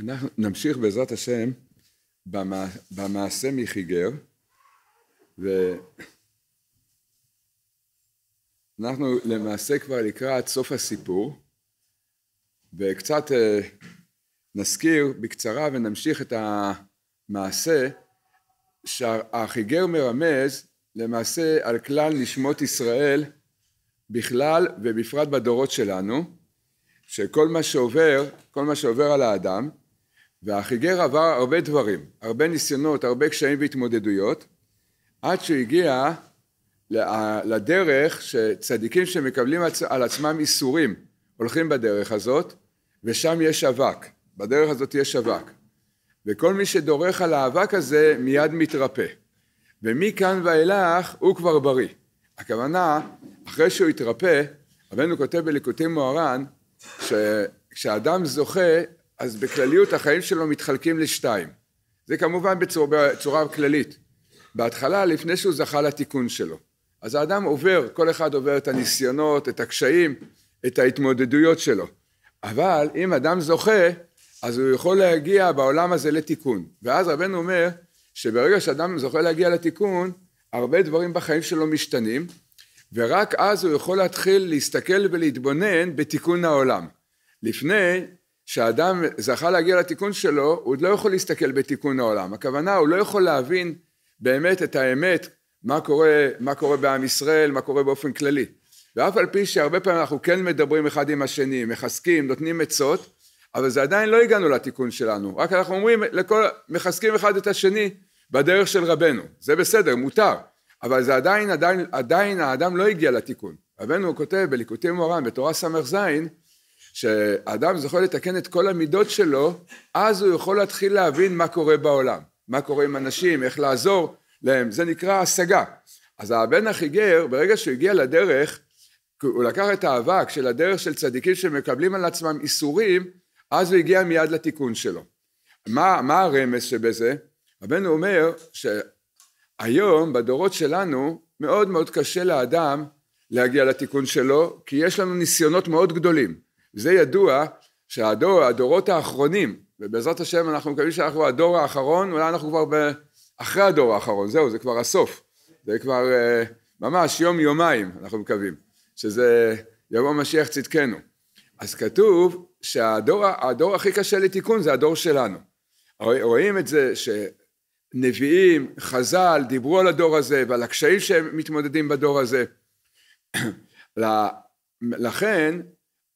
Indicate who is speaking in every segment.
Speaker 1: אנחנו נמשיך בעזרת השם במעשה מחיגר ואנחנו למעשה כבר לקראת סוף הסיפור וקצת אה, נזכיר בקצרה ונמשיך את המעשה שהחיגר מרמז למעשה על כלל נשמות ישראל בכלל ובפרט בדורות שלנו שכל מה שעובר, כל מה שעובר על האדם והחיגר עבר הרבה דברים, הרבה ניסיונות, הרבה קשיים והתמודדויות עד שהוא הגיע לדרך שצדיקים שמקבלים על עצמם איסורים הולכים בדרך הזאת ושם יש אבק, בדרך הזאת יש אבק. וכל מי שדורך על האבק הזה מיד מתרפא. ומכאן ואילך הוא כבר בריא. הכוונה אחרי שהוא התרפא רבנו כותב בליקוטי מוהר"ן שכשאדם זוכה אז בכלליות החיים שלו מתחלקים לשתיים. זה כמובן בצורה, בצורה כללית. בהתחלה לפני שהוא זכה לתיקון שלו. אז האדם עובר כל אחד עובר את הניסיונות את הקשיים את ההתמודדויות שלו. אבל אם אדם זוכה אז הוא יכול להגיע בעולם הזה לתיקון. ואז רבנו אומר שברגע שאדם זוכה להגיע לתיקון הרבה דברים בחיים שלו משתנים ורק אז הוא יכול להתחיל להסתכל ולהתבונן בתיקון העולם. לפני שהאדם זכה להגיע לתיקון שלו, הוא עוד לא יכול להסתכל בתיקון העולם. הכוונה, הוא לא יכול להבין באמת את האמת, מה קורה, מה קורה בעם ישראל, מה קורה באופן כללי. ואף על פי שהרבה פעמים אנחנו כן מדברים אחד עם השני, מחזקים, נותנים עצות, אבל זה עדיין לא הגענו לתיקון שלנו. רק אנחנו אומרים, לכל, מחזקים אחד את השני בדרך של רבנו. זה בסדר, מותר. אבל זה עדיין, עדיין, עדיין האדם לא הגיע לתיקון. רבנו כותב בליקוטי מורן בתורה ס"ז שאדם זוכה לתקן את כל המידות שלו, אז הוא יכול להתחיל להבין מה קורה בעולם, מה קורה עם אנשים, איך לעזור להם, זה נקרא השגה. אז הבן החיגר, ברגע שהוא הגיע לדרך, הוא לקח את האבק של הדרך של צדיקים שמקבלים על עצמם איסורים, אז הוא הגיע מיד לתיקון שלו. מה, מה הרמז שבזה? רבנו אומר שהיום בדורות שלנו מאוד מאוד קשה לאדם להגיע לתיקון שלו כי יש לנו ניסיונות מאוד גדולים זה ידוע שהדורות האחרונים, ובעזרת השם אנחנו מקווים שאנחנו הדור האחרון, אולי אנחנו כבר אחרי הדור האחרון, זהו, זה כבר הסוף, זה כבר uh, ממש יום יומיים, אנחנו מקווים, שזה יבוא משיח צדקנו. אז כתוב שהדור הכי קשה לתיקון זה הדור שלנו. רואים את זה שנביאים, חז"ל, דיברו על הדור הזה ועל הקשיים שהם מתמודדים בדור הזה. לכן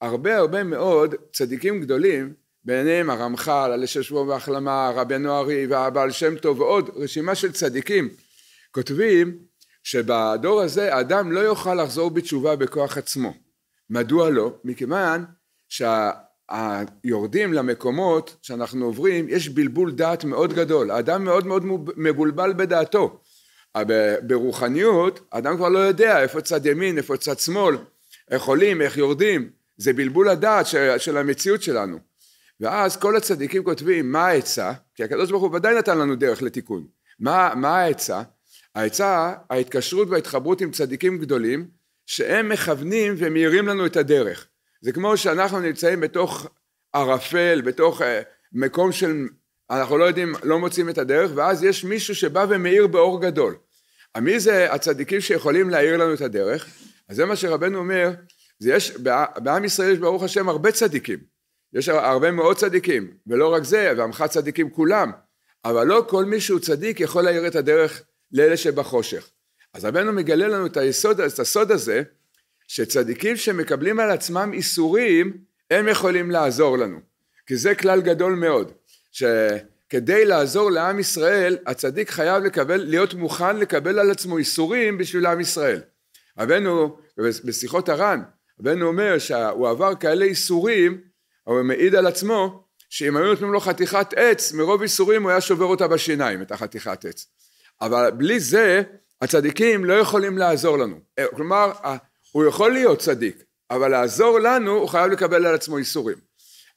Speaker 1: הרבה הרבה מאוד צדיקים גדולים ביניהם הרמח"ל, על ששבו בהחלמה, רבנו ארי והבעל שם טוב ועוד רשימה של צדיקים כותבים שבדור הזה האדם לא יוכל לחזור בתשובה בכוח עצמו. מדוע לא? מכיוון שהיורדים למקומות שאנחנו עוברים יש בלבול דעת מאוד גדול. האדם מאוד מאוד מבולבל בדעתו. ברוחניות האדם כבר לא יודע איפה צד ימין, איפה צד שמאל, איך עולים, איך יורדים. זה בלבול הדעת של, של המציאות שלנו. ואז כל הצדיקים כותבים מה העצה, כי הקדוש ברוך הוא ודאי נתן לנו דרך לתיקון. מה, מה העצה? העצה, ההתקשרות וההתחברות עם צדיקים גדולים, שהם מכוונים ומאירים לנו את הדרך. זה כמו שאנחנו נמצאים בתוך ערפל, בתוך uh, מקום של, אנחנו לא יודעים, לא מוצאים את הדרך, ואז יש מישהו שבא ומאיר באור גדול. מי זה הצדיקים שיכולים להאיר לנו את הדרך? אז זה מה שרבנו אומר, זה יש, בעם ישראל יש ברוך השם הרבה צדיקים, יש הרבה מאוד צדיקים, ולא רק זה, ועמך צדיקים כולם, אבל לא כל מי שהוא צדיק יכול להאיר את הדרך לאלה שבחושך. אז רבנו מגלה לנו את היסוד, את הסוד הזה, שצדיקים שמקבלים על עצמם איסורים, הם יכולים לעזור לנו. כי זה כלל גדול מאוד, שכדי לעזור לעם ישראל, הצדיק חייב לקבל, להיות מוכן לקבל על עצמו איסורים בשביל עם ישראל. רבנו בשיחות הר"ן רבנו אומר שהוא עבר כאלה איסורים, הוא מעיד על עצמו שאם היו נותנים לו חתיכת עץ, מרוב איסורים הוא היה שובר אותה בשיניים, את החתיכת עץ. אבל בלי זה, הצדיקים לא יכולים לעזור לנו. כלומר, הוא יכול להיות צדיק, אבל לעזור לנו, הוא חייב לקבל על עצמו איסורים.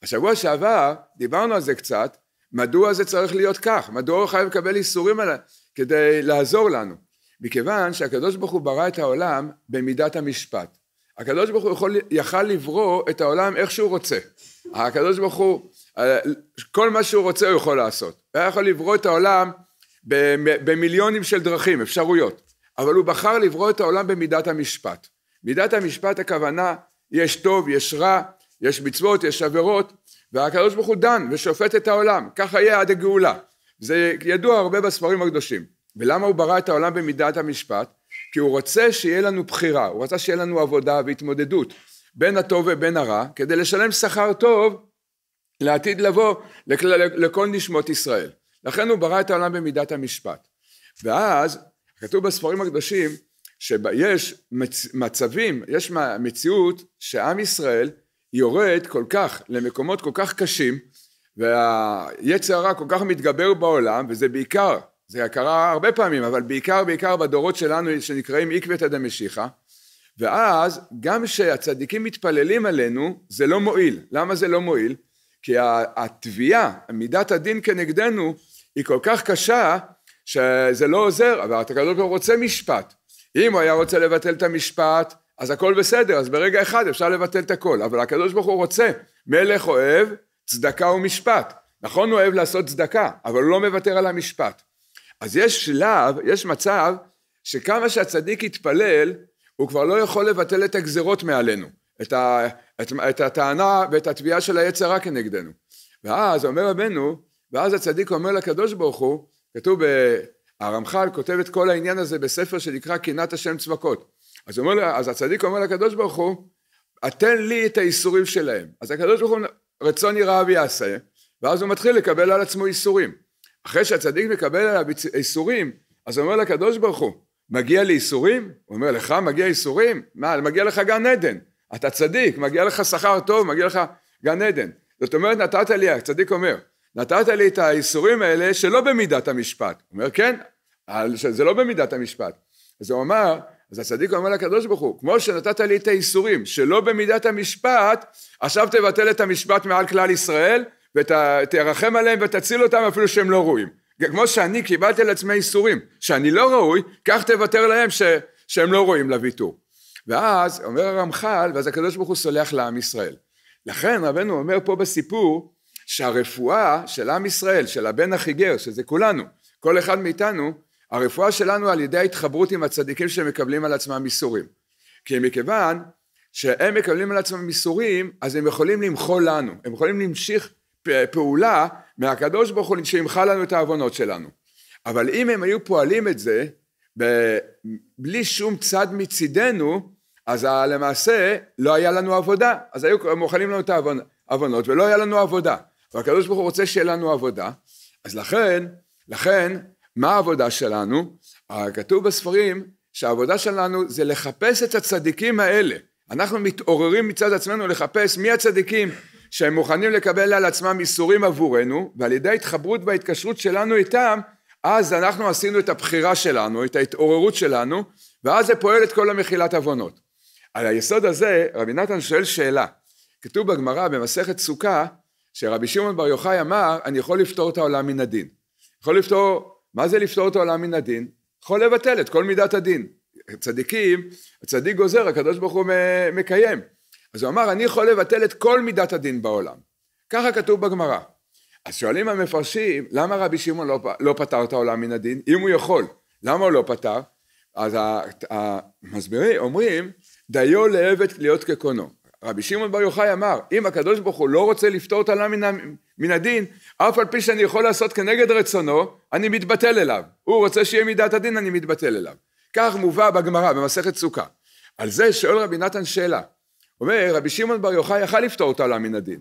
Speaker 1: השבוע שעבר, דיברנו על זה קצת, מדוע זה צריך להיות כך? מדוע הוא חייב לקבל איסורים עליו כדי לעזור לנו? מכיוון שהקדוש ברוך הוא ברא את העולם במידת המשפט. הקדוש ברוך הוא יכול, יכל לברוא את העולם איך שהוא רוצה. הקדוש ברוך הוא, כל מה שהוא רוצה הוא יכול לעשות. הוא היה יכול לברוא את העולם במיליונים של דרכים, אפשרויות. אבל הוא בחר לברוא את העולם במידת המשפט. מידת המשפט הכוונה, יש טוב, יש רע, יש מצוות, יש עבירות, והקדוש ברוך הוא דן ושופט את העולם, ככה יהיה עד הגאולה. זה ידוע הרבה בספרים הקדושים. ולמה הוא ברא את העולם במידת המשפט? כי הוא רוצה שיהיה לנו בחירה, הוא רצה שיהיה לנו עבודה והתמודדות בין הטוב ובין הרע, כדי לשלם שכר טוב לעתיד לבוא לכלל, לכל נשמות ישראל. לכן הוא ברא את העולם במידת המשפט. ואז כתוב בספרים הקדושים שיש מצ, מצבים, יש מציאות שעם ישראל יורד כל כך למקומות כל כך קשים והיצר הרע כל כך מתגבר בעולם וזה בעיקר, זה קרה הרבה פעמים אבל בעיקר בעיקר בדורות שלנו שנקראים עקבתא דמשיחא ואז גם כשהצדיקים מתפללים עלינו זה לא מועיל, למה זה לא מועיל? כי התביעה, מידת הדין כנגדנו היא כל כך קשה שזה לא עוזר, אבל הקדוש ברוך רוצה משפט. אם הוא היה רוצה לבטל את המשפט, אז הכל בסדר, אז ברגע אחד אפשר לבטל את הכל, אבל הקדוש ברוך הוא רוצה, מלך אוהב צדקה ומשפט. נכון הוא אוהב לעשות צדקה, אבל הוא לא מוותר על המשפט. אז יש שלב, יש מצב, שכמה שהצדיק יתפלל, הוא כבר לא יכול לבטל את הגזרות מעלינו, את, ה, את, את הטענה ואת התביעה של היצר רע כנגדנו. ואז אומר רבנו, ואז הצדיק אומר לקדוש ברוך הוא, כתוב, הרמח"ל כותב את כל העניין הזה בספר שנקרא קנאת השם צבקות. אז, אומר, אז הצדיק אומר לקדוש ברוך הוא, התן לי את האיסורים שלהם. אז הקדוש ברוך הוא רצון יראה ויעשה, ואז הוא מתחיל לקבל על עצמו איסורים. אחרי שהצדיק מקבל עליו איסורים, אז הוא אומר לקדוש ברוך הוא, מגיע לי איסורים? הוא אומר לך מגיע איסורים? מה, מגיע לך גן עדן. אתה צדיק, מגיע לך שכר טוב, מגיע לך גן עדן. זאת אומרת נתת לי, הצדיק אומר, נתת לי את האיסורים האלה שלא במידת המשפט. הוא אומר כן, זה לא במידת המשפט. אז הוא אמר, אז הצדיק אומר לקדוש ברוך הוא, כמו שנתת לי את האיסורים שלא במידת המשפט, עכשיו תבטל את המשפט מעל כלל ישראל ותרחם עליהם ותציל אותם אפילו שהם לא ראויים. כמו שאני קיבלתי על עצמי איסורים שאני לא ראוי, כך תוותר להם ש, שהם לא ראויים לוויתור. ואז אומר הרמח"ל, ואז הקדוש ברוך הוא סולח לעם ישראל. לכן רבנו אומר פה בסיפור שהרפואה של עם ישראל, של הבן החיגר, שזה כולנו, כל אחד מאיתנו, הרפואה שלנו על ידי ההתחברות עם הצדיקים שמקבלים על עצמם איסורים. כי מכיוון שהם מקבלים על עצמם איסורים, אז הם יכולים למחול לנו, הם יכולים להמשיך פעולה מהקדוש ברוך הוא שימחה לנו את העוונות שלנו. אבל אם הם היו פועלים את זה בלי שום צד מצידנו, אז למעשה לא היה לנו עבודה, אז היו מוכנים לנו את העוונות ולא היה לנו עבודה. והקדוש ברוך הוא רוצה שיהיה לנו עבודה, אז לכן, לכן, מה העבודה שלנו? כתוב בספרים שהעבודה שלנו זה לחפש את הצדיקים האלה. אנחנו מתעוררים מצד עצמנו לחפש מי הצדיקים שהם מוכנים לקבל על עצמם איסורים עבורנו, ועל ידי ההתחברות וההתקשרות שלנו איתם, אז אנחנו עשינו את הבחירה שלנו, את ההתעוררות שלנו, ואז זה פועל את כל המחילת עוונות. על היסוד הזה רבי נתן שואל שאלה, כתוב בגמרא במסכת סוכה שרבי שמעון בר יוחאי אמר אני יכול לפתור את העולם מן הדין. יכול לפתור, מה זה לפתור את העולם מן הדין? יכול לבטל את כל מידת הדין. צדיקים, הצדיק גוזר, הקדוש ברוך הוא מקיים. אז הוא אמר אני יכול לבטל את כל מידת הדין בעולם. ככה כתוב בגמרא. אז שואלים המפרשים למה רבי שמעון לא, לא פתר את העולם מן הדין? אם הוא יכול, למה הוא לא פתר? אז המסבירים אומרים דיו לעבד להיות כקונו. רבי שמעון בר יוחאי אמר, אם הקדוש ברוך הוא לא רוצה לפתור את העולם מן, מן הדין, אף על פי שאני יכול לעשות כנגד רצונו, אני מתבטל אליו. הוא רוצה שיהיה מידת הדין, אני מתבטל אליו. כך מובא בגמרא, במסכת סוכה. על זה שואל רבי נתן שאלה. אומר, רבי שמעון בר יוחאי יכל לפתור את העולם מן הדין,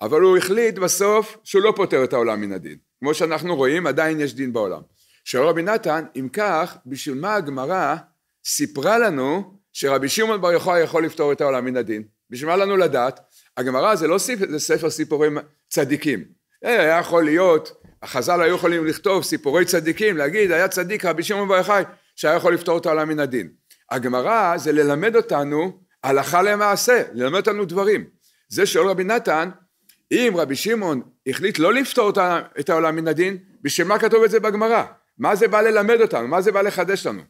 Speaker 1: אבל הוא החליט בסוף שהוא לא פותר את העולם מן הדין. כמו שאנחנו רואים, עדיין יש דין בעולם. שואל רבי נתן, אם כך, בשביל מה הגמרא סיפרה לנו שרבי שמעון בר יוחאי יכול לפתור את העולם מן הדין? בשביל מה לנו לדעת? הגמרא זה לא סיפ... זה ספר סיפורים צדיקים. אה, היה יכול להיות, החז"ל היו יכולים לכתוב סיפורי צדיקים, להגיד היה צדיק רבי שמעון בר יוחאי שהיה יכול לפתור את העולם מן הדין. הגמרא זה ללמד אותנו הלכה למעשה, ללמד אותנו דברים. זה שואל רבי נתן, אם רבי שמעון החליט לא לפתור את העולם מן הדין, בשביל מה כתוב את זה בגמרא? מה זה בא ללמד אותנו? מה זה בא לחדש לנו?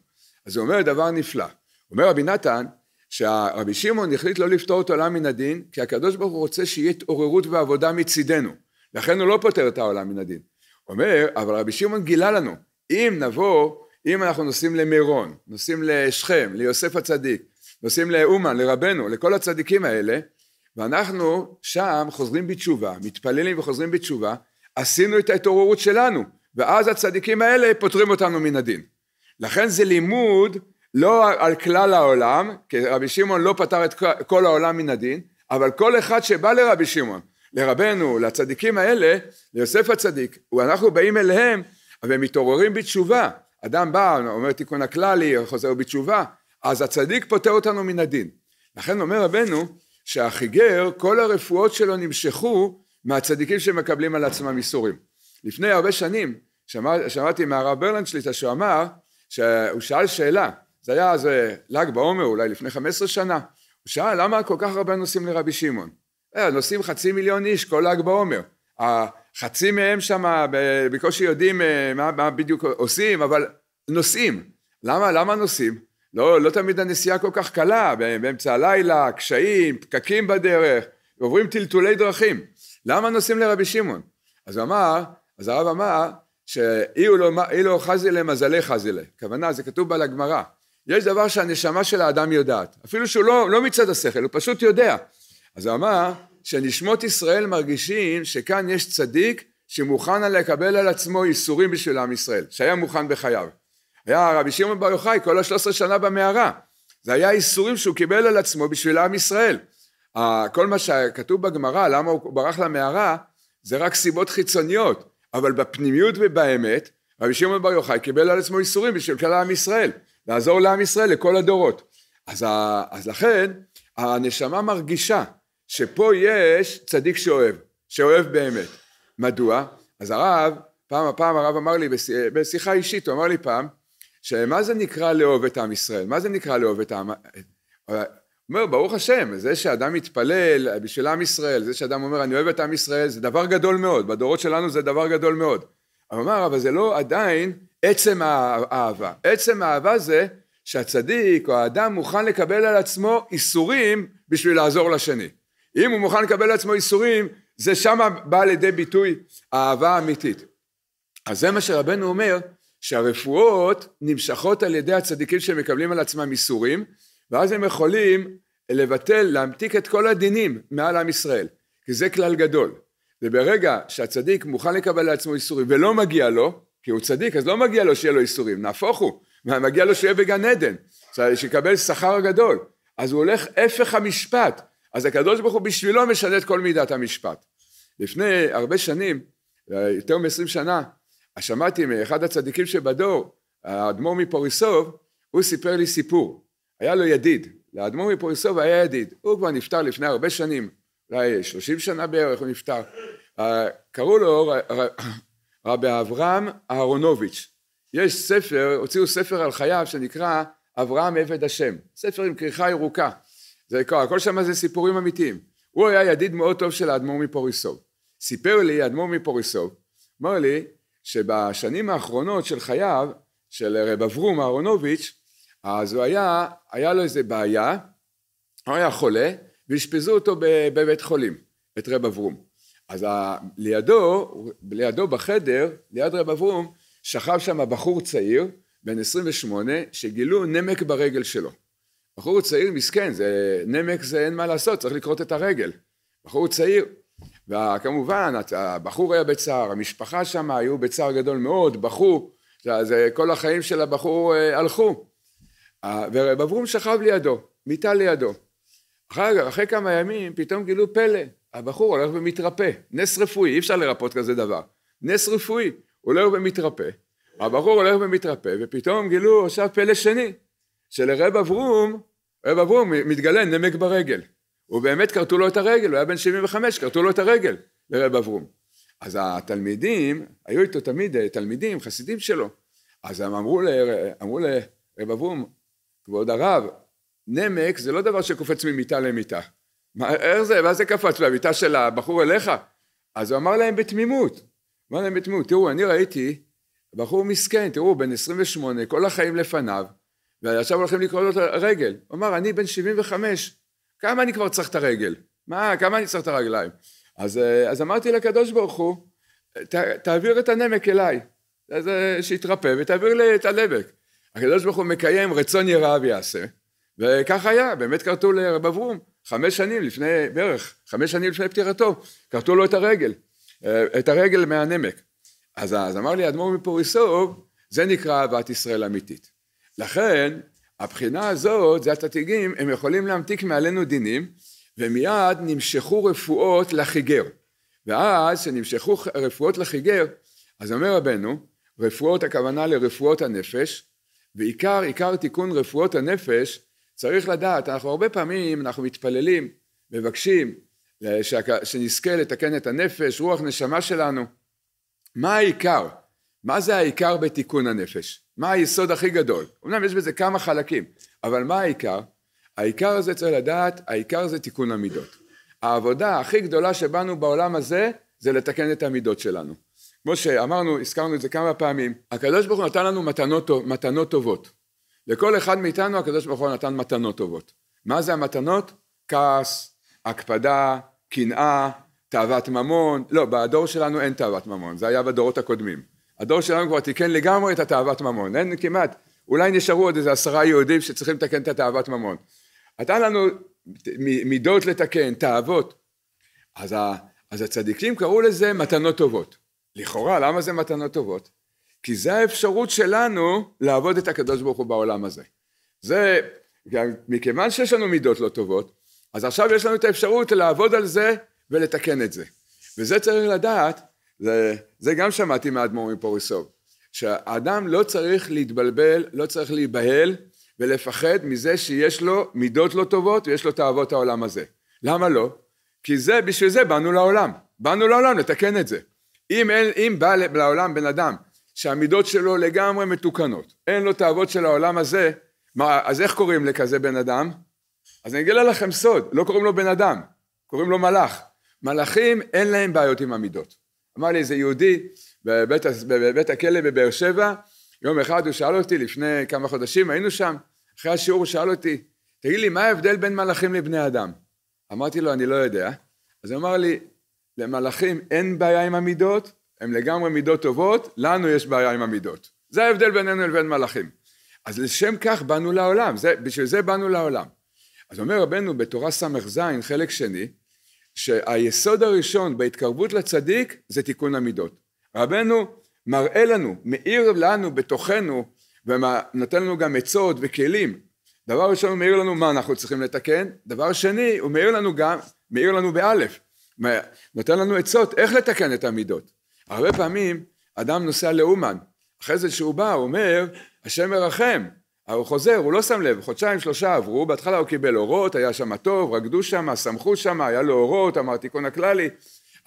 Speaker 1: אז הוא אומר דבר נפלא. אומר רבי נתן, שהרבי שמעון החליט לא לפתור את העולם מן הדין, כי הקדוש ברוך הוא רוצה שיהיה התעוררות ועבודה מצידנו. לכן הוא לא פותר את העולם מן הדין. אומר, אבל רבי שמעון גילה לנו, אם נבוא, אם אנחנו נוסעים למירון, נוסעים לשכם, ליוסף הצדיק, נוסעים לאומן, לרבנו, לכל הצדיקים האלה, ואנחנו שם חוזרים בתשובה, מתפללים וחוזרים בתשובה, עשינו את ההתעוררות שלנו, ואז הצדיקים האלה פותרים אותנו מן הדין. לכן זה לימוד לא על כלל העולם, כי רבי שמעון לא פתר את כל העולם מן הדין, אבל כל אחד שבא לרבי שמעון, לרבנו, לצדיקים האלה, ליוסף הצדיק, ואנחנו באים אליהם, והם מתעוררים בתשובה. אדם בא, אומר תיקון הכללי, חוזר בתשובה, אז הצדיק פותר אותנו מן הדין. לכן אומר רבנו, שהחיגר, כל הרפואות שלו נמשכו מהצדיקים שמקבלים על עצמם איסורים. לפני הרבה שנים, שמע, שמעתי מהרב ברלנד שליטה שהוא אמר, שהוא שאל שאלה, זה היה אז ל"ג בעומר אולי לפני 15 שנה, הוא שאל למה כל כך הרבה נוסעים לרבי שמעון? אה, נוסעים חצי מיליון איש כל ל"ג בעומר, חצי מהם שם בקושי יודעים אה, מה, מה בדיוק עושים, אבל נוסעים. למה, למה נוסעים? לא, לא תמיד הנסיעה כל כך קלה, באמצע הלילה, קשיים, פקקים בדרך, עוברים טלטולי דרכים. למה נוסעים לרבי שמעון? אז הוא אמר, אז הרב אמר, שאי לא, לא חזי למזלי חזי לה. זה כתוב בה לגמרא. יש דבר שהנשמה של האדם יודעת, אפילו שהוא לא, לא מצד השכל, הוא פשוט יודע. אז הוא אמר שנשמות ישראל מרגישים שכאן יש צדיק שמוכן לקבל על עצמו ייסורים בשביל עם ישראל, שהיה מוכן בחייו. היה רבי שמעון בר יוחאי כל השלוש עשרה שנה במערה, זה היה ייסורים שהוא קיבל על עצמו בשביל עם ישראל. כל מה שכתוב בגמרא, למה הוא ברח למערה, זה רק סיבות חיצוניות, אבל בפנימיות ובאמת, רבי שמעון בר יוחאי קיבל על עצמו ייסורים בשביל כלל עם ישראל. לעזור לעם ישראל לכל הדורות. אז, ה, אז לכן הנשמה מרגישה שפה יש צדיק שאוהב, שאוהב באמת. מדוע? אז הרב, פעם פעם הרב אמר לי בשיחה אישית, הוא אמר לי פעם, שמה זה נקרא לאהוב את עם ישראל? מה זה נקרא לאהוב את העם? אומר, ברוך השם, זה שאדם מתפלל בשביל עם ישראל, זה שאדם אומר, אני אוהב את עם ישראל, זה דבר גדול מאוד, בדורות שלנו זה דבר גדול מאוד. הוא אמר, אבל זה לא עדיין עצם האהבה. עצם האהבה זה שהצדיק או האדם מוכן לקבל על עצמו איסורים בשביל לעזור לשני. אם הוא מוכן לקבל על עצמו איסורים, זה שמה בא לידי ביטוי האהבה האמיתית. אז זה מה שרבנו אומר, שהרפואות נמשכות על ידי הצדיקים שמקבלים על עצמם איסורים, ואז הם יכולים לבטל, להמתיק את כל הדינים מעל עם ישראל, כי זה כלל גדול. וברגע שהצדיק מוכן לקבל על עצמו איסורים ולא מגיע לו, כי הוא צדיק אז לא מגיע לו שיהיה לו איסורים, נהפוך הוא, מגיע לו שיהיה בגן עדן, שיקבל שכר גדול, אז הוא הולך הפך המשפט, אז הקדוש ברוך הוא בשבילו משנה את כל מידת המשפט. לפני הרבה שנים, יותר מ-20 שנה, שמעתי מאחד הצדיקים שבדור, האדמו"ר מפוריסוב, הוא סיפר לי סיפור, היה לו ידיד, לאדמו"ר מפוריסוב היה ידיד, הוא כבר נפטר לפני הרבה שנים, אולי 30 שנה בערך הוא נפטר, קראו לו רבי אברהם אהרונוביץ'. יש ספר, הוציאו ספר על חייו שנקרא אברהם עבד השם, ספר עם כריכה ירוקה. זה כל, הכל שם זה סיפורים אמיתיים. הוא היה ידיד מאוד טוב של האדמו"ר מפוריסוב. סיפר לי האדמו"ר מפוריסוב, אמר לי שבשנים האחרונות של חייו, של רב אברום אהרונוביץ', אז הוא היה, היה לו איזה בעיה, הוא היה חולה, ואשפזו אותו בבית חולים, את רב אברום. אז ה... לידו, לידו בחדר, ליד רב אברום, שכב שם בחור צעיר, בן 28, שגילו נמק ברגל שלו. בחור צעיר מסכן, זה, נמק זה אין מה לעשות, צריך לכרות את הרגל. בחור צעיר. וכמובן, הבחור היה בצער, המשפחה שם היו בצער גדול מאוד, בכו, אז כל החיים של הבחור אה, הלכו. ורב אברום שכב לידו, מיטה לידו. אחרי, אחרי כמה ימים פתאום גילו פלא, הבחור הולך ומתרפא, נס רפואי, אי אפשר לרפות כזה דבר, נס רפואי, הולך ומתרפא, הבחור הולך ומתרפא, ופתאום גילו עכשיו פלא שני, שלרב אברום, רב אברום מתגלה נמק ברגל, ובאמת כרתו לו את הרגל, הוא היה בן 75, כרתו לו את הרגל לרב אברום. אז התלמידים, היו איתו תמיד תלמידים, חסידים שלו, אז הם אמרו, ל, אמרו לרב אברום, כבוד הרב, נמק זה לא דבר שקופץ ממיטה למיטה. מה, איך זה, מה זה קפץ מהמיטה של הבחור אליך? אז הוא אמר להם בתמימות, אמר להם בתמימות, תראו, אני ראיתי בחור מסכן, תראו, בן 28, כל החיים לפניו, ועכשיו הולכים לקרוא לו את הרגל. הוא אמר, אני בן 75, כמה אני כבר צריך את הרגל? מה, כמה אני צריך את הרגליים? אז, אה, אז אמרתי לקדוש ברוך הוא, ת, תעביר את הנמק אליי, אה, שיתרפא ותעביר לי את הנמק. הקדוש ברוך הוא מקיים רצון יראיו יעשה, וכך היה, באמת כרתו לרב אברום, חמש שנים לפני, בערך, חמש שנים לפני פטירתו, כרתו לו את הרגל, אה, את הרגל מהנמק. אז, אז אמר לי האדמו"ר מפוריסוב, זה נקרא אהבת ישראל אמיתית. לכן, הבחינה הזאת, זה התתיגים, הם יכולים להמתיק מעלינו דינים, ומיד נמשכו רפואות לחיגר. ואז כשנמשכו רפואות לחיגר, אז אומר רבנו, רפואות הכוונה לרפואות הנפש, ועיקר עיקר תיקון רפואות הנפש צריך לדעת, אנחנו הרבה פעמים אנחנו מתפללים, מבקשים שנזכה לתקן את הנפש, רוח נשמה שלנו. מה העיקר? מה זה העיקר בתיקון הנפש? מה היסוד הכי גדול? אמנם יש בזה כמה חלקים, אבל מה העיקר? העיקר הזה צריך לדעת, העיקר זה תיקון המידות. העבודה הכי גדולה שבאנו בעולם הזה זה לתקן את המידות שלנו. כמו שאמרנו, הזכרנו את זה כמה פעמים, הקדוש ברוך הוא נתן לנו מתנות, מתנות טובות. לכל אחד מאיתנו הקדוש ברוך הוא נתן מתנות טובות. מה זה המתנות? כעס, הקפדה, קנאה, תאוות ממון, לא, בדור שלנו אין תאוות ממון, זה היה בדורות הקודמים. הדור שלנו כבר תיקן לגמרי את התאוות ממון, אין כמעט, אולי נשארו עוד איזה עשרה יהודים שצריכים לתקן את התאוות ממון. נתן לנו מידות לתקן, תאוות. אז, ה, אז הצדיקים קראו לזה מתנות טובות. לכאורה, למה זה מתנות טובות? כי זה האפשרות שלנו לעבוד את הקדוש ברוך הוא בעולם הזה. זה, מכיוון שיש לנו מידות לא טובות, אז עכשיו יש לנו את האפשרות לעבוד על זה ולתקן את זה. וזה צריך לדעת, זה, זה גם שמעתי מהאדמו"ר מפוריסוב, שהאדם לא צריך להתבלבל, לא צריך להיבהל ולפחד מזה שיש לו מידות לא טובות ויש לו תאוות העולם הזה. למה לא? כי זה, בשביל זה באנו לעולם. באנו לעולם לתקן את זה. אם, אין, אם בא לעולם בן אדם שהמידות שלו לגמרי מתוקנות, אין לו תאוות של העולם הזה, מה, אז איך קוראים לכזה בן אדם? אז אני אגלה לכם סוד, לא קוראים לו בן אדם, קוראים לו מלאך. מלאכים אין להם בעיות עם המידות. אמר לי איזה יהודי בבית, בבית הכלא בבאר שבע, יום אחד הוא שאל אותי לפני כמה חודשים, היינו שם, אחרי השיעור הוא שאל אותי, תגיד לי, מה ההבדל בין מלאכים לבני אדם? אמרתי לו, אני לא יודע. אז הוא אמר לי, למלאכים אין בעיה עם המידות, הם לגמרי מידות טובות, לנו יש בעיה עם המידות. זה ההבדל בינינו לבין מלאכים. אז לשם כך באנו לעולם, זה, בשביל זה באנו לעולם. אז אומר רבנו בתורה ס"ז חלק שני, שהיסוד הראשון בהתקרבות לצדיק זה תיקון המידות. רבנו מראה לנו, מאיר לנו בתוכנו ונותן לנו גם עצות וכלים. דבר ראשון הוא מאיר לנו מה אנחנו צריכים לתקן, דבר שני הוא מאיר לנו גם, מאיר לנו באלף, נותן לנו עצות איך לתקן את המידות. הרבה פעמים אדם נוסע לאומן, אחרי זה שהוא בא הוא אומר השם מרחם, הוא חוזר, הוא לא שם לב, חודשיים שלושה עברו, בהתחלה הוא קיבל אורות, היה שם טוב, רקדו שם, שמחו שם, היה לו אורות, אמר תיקון הכללי,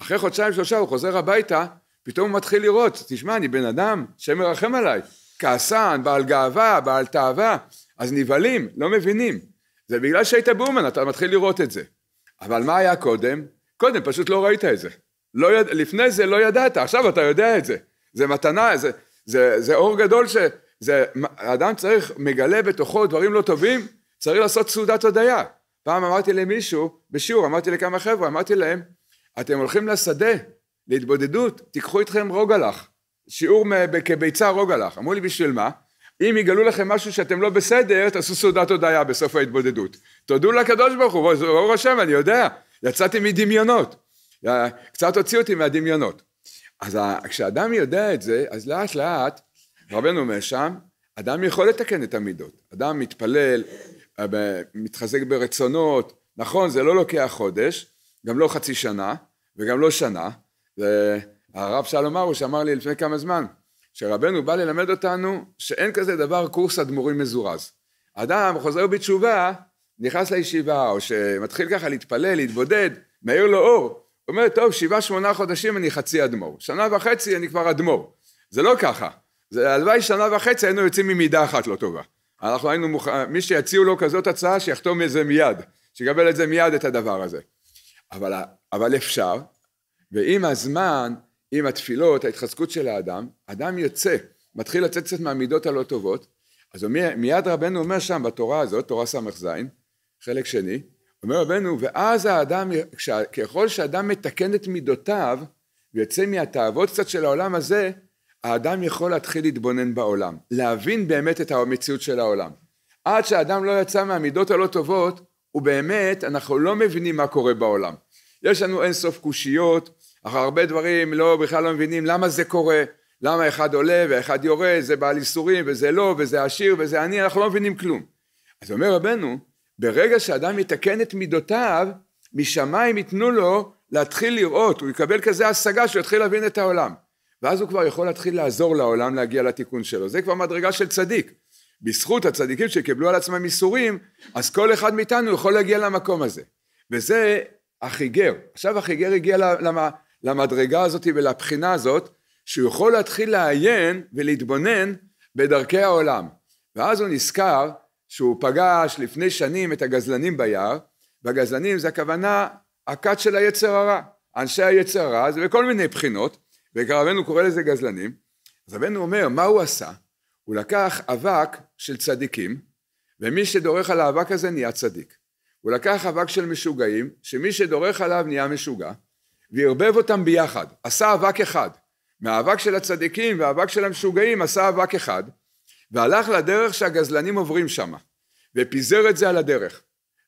Speaker 1: אחרי חודשיים שלושה הוא חוזר הביתה, פתאום הוא מתחיל לראות, תשמע אני בן אדם, השם מרחם עליי, כעסן, בעל גאווה, בעל תאווה, אז נבהלים, לא מבינים, זה בגלל שהיית באומן אתה מתחיל לראות את זה, אבל מה היה קודם? קודם פשוט לא ראית את זה, לא יד... לפני זה לא ידעת, עכשיו אתה יודע את זה, זה מתנה, זה, זה, זה אור גדול ש... זה, האדם צריך, מגלה בתוכו דברים לא טובים, צריך לעשות סעודת הודיה. פעם אמרתי למישהו, בשיעור, אמרתי לכמה חבר'ה, אמרתי להם, אתם הולכים לשדה, להתבודדות, תיקחו איתכם רוגלח, שיעור כביצה רוגלח. אמרו לי, בשביל מה? אם יגלו לכם משהו שאתם לא בסדר, תעשו סעודת הודיה בסוף ההתבודדות. תודו לקדוש ברוך הוא, ברוך השם, אני יודע, יצאתי מדמיונות. קצת הוציאו אותי מהדמיונות. אז כשאדם יודע את זה, אז לאט לאט רבנו אומר שם, אדם יכול לתקן את המידות, אדם מתפלל, אה, מתחזק ברצונות, נכון זה לא לוקח חודש, גם לא חצי שנה וגם לא שנה, והרב שלום ארוש אמר לי לפני כמה זמן, שרבנו בא ללמד אותנו שאין כזה דבר קורס אדמו"רים מזורז. אדם חוזר בתשובה, נכנס לישיבה, או שמתחיל ככה להתפלל, להתבודד, מאיר לו אור, אומר, טוב, שבעה שמונה חודשים אני חצי אדמו"ר, שנה וחצי אני כבר אדמו"ר. זה לא ככה. זה הלוואי שנה וחצי היינו יוצאים ממידה אחת לא טובה. אנחנו היינו מוכנים, מי שיציעו לו כזאת הצעה שיחתום את זה מיד, שיקבל את זה מיד את הדבר הזה. אבל, אבל אפשר, ועם הזמן, עם התפילות, ההתחזקות של האדם, אדם יוצא, מתחיל לצאת קצת מהמידות הלא טובות, אז מיד רבנו אומר שם בתורה הזאת, תורה ס"ז, חלק שני, אומר רבנו, ואז האדם, ככל שאדם מתקן את מידותיו, ויוצא מהתאוות קצת של העולם הזה, האדם יכול להתחיל להתבונן בעולם, להבין באמת את המציאות של העולם. עד שהאדם לא יצא מהמידות הלא טובות, הוא באמת, אנחנו לא מבינים מה קורה בעולם. יש לנו אין סוף קושיות, אחר הרבה דברים לא, בכלל לא מבינים למה זה קורה, למה אחד עולה ואחד יורד, זה בעל איסורים וזה לא, וזה עשיר וזה עני, אנחנו לא מבינים כלום. אז אומר רבנו, ברגע שאדם יתקן את מידותיו, משמיים ייתנו לו להתחיל לראות, הוא יקבל כזה השגה שהוא יתחיל להבין את העולם. ואז הוא כבר יכול להתחיל לעזור לעולם להגיע לתיקון שלו. זה כבר מדרגה של צדיק. בזכות הצדיקים שקיבלו על עצמם איסורים, אז כל אחד מאיתנו יכול להגיע למקום הזה. וזה החיגר. עכשיו החיגר הגיע למדרגה הזאת ולבחינה הזאת, שהוא יכול להתחיל לעיין ולהתבונן בדרכי העולם. ואז הוא נזכר שהוא פגש לפני שנים את הגזלנים ביער, והגזלנים זה הכוונה הכת של היצר הרע. אנשי היצר הרע זה בכל מיני בחינות, ורבנו קורא לזה גזלנים. אז רבנו אומר, מה הוא עשה? הוא לקח אבק של צדיקים, ומי שדורך על האבק הזה נהיה צדיק. הוא לקח אבק של משוגעים, שמי שדורך עליו נהיה משוגע, וערבב אותם ביחד, עשה אבק אחד. מהאבק של הצדיקים והאבק של המשוגעים עשה אבק אחד, והלך לדרך שהגזלנים עוברים שמה, ופיזר את זה על הדרך,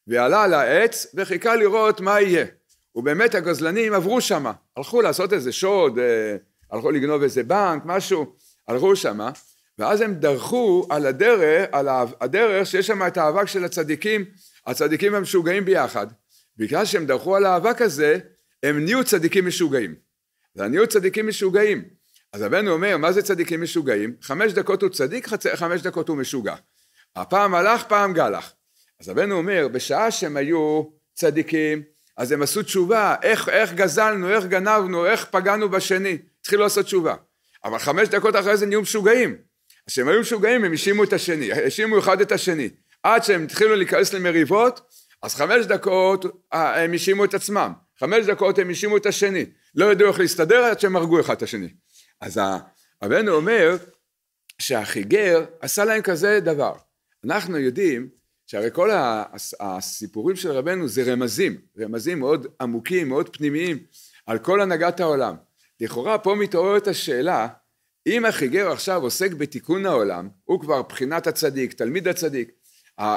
Speaker 1: ועלה על העץ וחיכה לראות מה יהיה. ובאמת הגזלנים עברו שמה, הלכו לעשות איזה שוד, אה, הלכו לגנוב איזה בנק, משהו, הלכו שמה, ואז הם דרכו על הדרך, על הדרך שיש שם את האבק של הצדיקים, הצדיקים המשוגעים ביחד. בגלל שהם דרכו על האבק הזה, הם נהיו צדיקים משוגעים. ונהיו צדיקים משוגעים. אז רבנו אומר, מה זה צדיקים משוגעים? חמש דקות הוא צדיק, חמש דקות הוא משוגע. הפעם הלך, פעם גלח. אז רבנו אומר, בשעה שהם היו צדיקים, אז הם עשו תשובה, איך, איך גזלנו, איך גנבנו, איך פגענו בשני, התחילו לעשות תשובה. אבל חמש דקות אחרי זה נהיו משוגעים. אז כשהם היו משוגעים הם האשימו את השני, האשימו אחד את השני. עד שהם התחילו להיכנס למריבות, אז חמש דקות אה, הם האשימו את עצמם. חמש דקות הם האשימו את השני. לא ידעו איך להסתדר עד שהם הרגו אחד את השני. אז רבנו אומר שהחיגר עשה להם כזה דבר. אנחנו יודעים שהרי כל הסיפורים של רבנו זה רמזים, רמזים מאוד עמוקים, מאוד פנימיים, על כל הנהגת העולם. לכאורה פה מתעוררת השאלה, אם החיגר עכשיו עוסק בתיקון העולם, הוא כבר בחינת הצדיק, תלמיד הצדיק,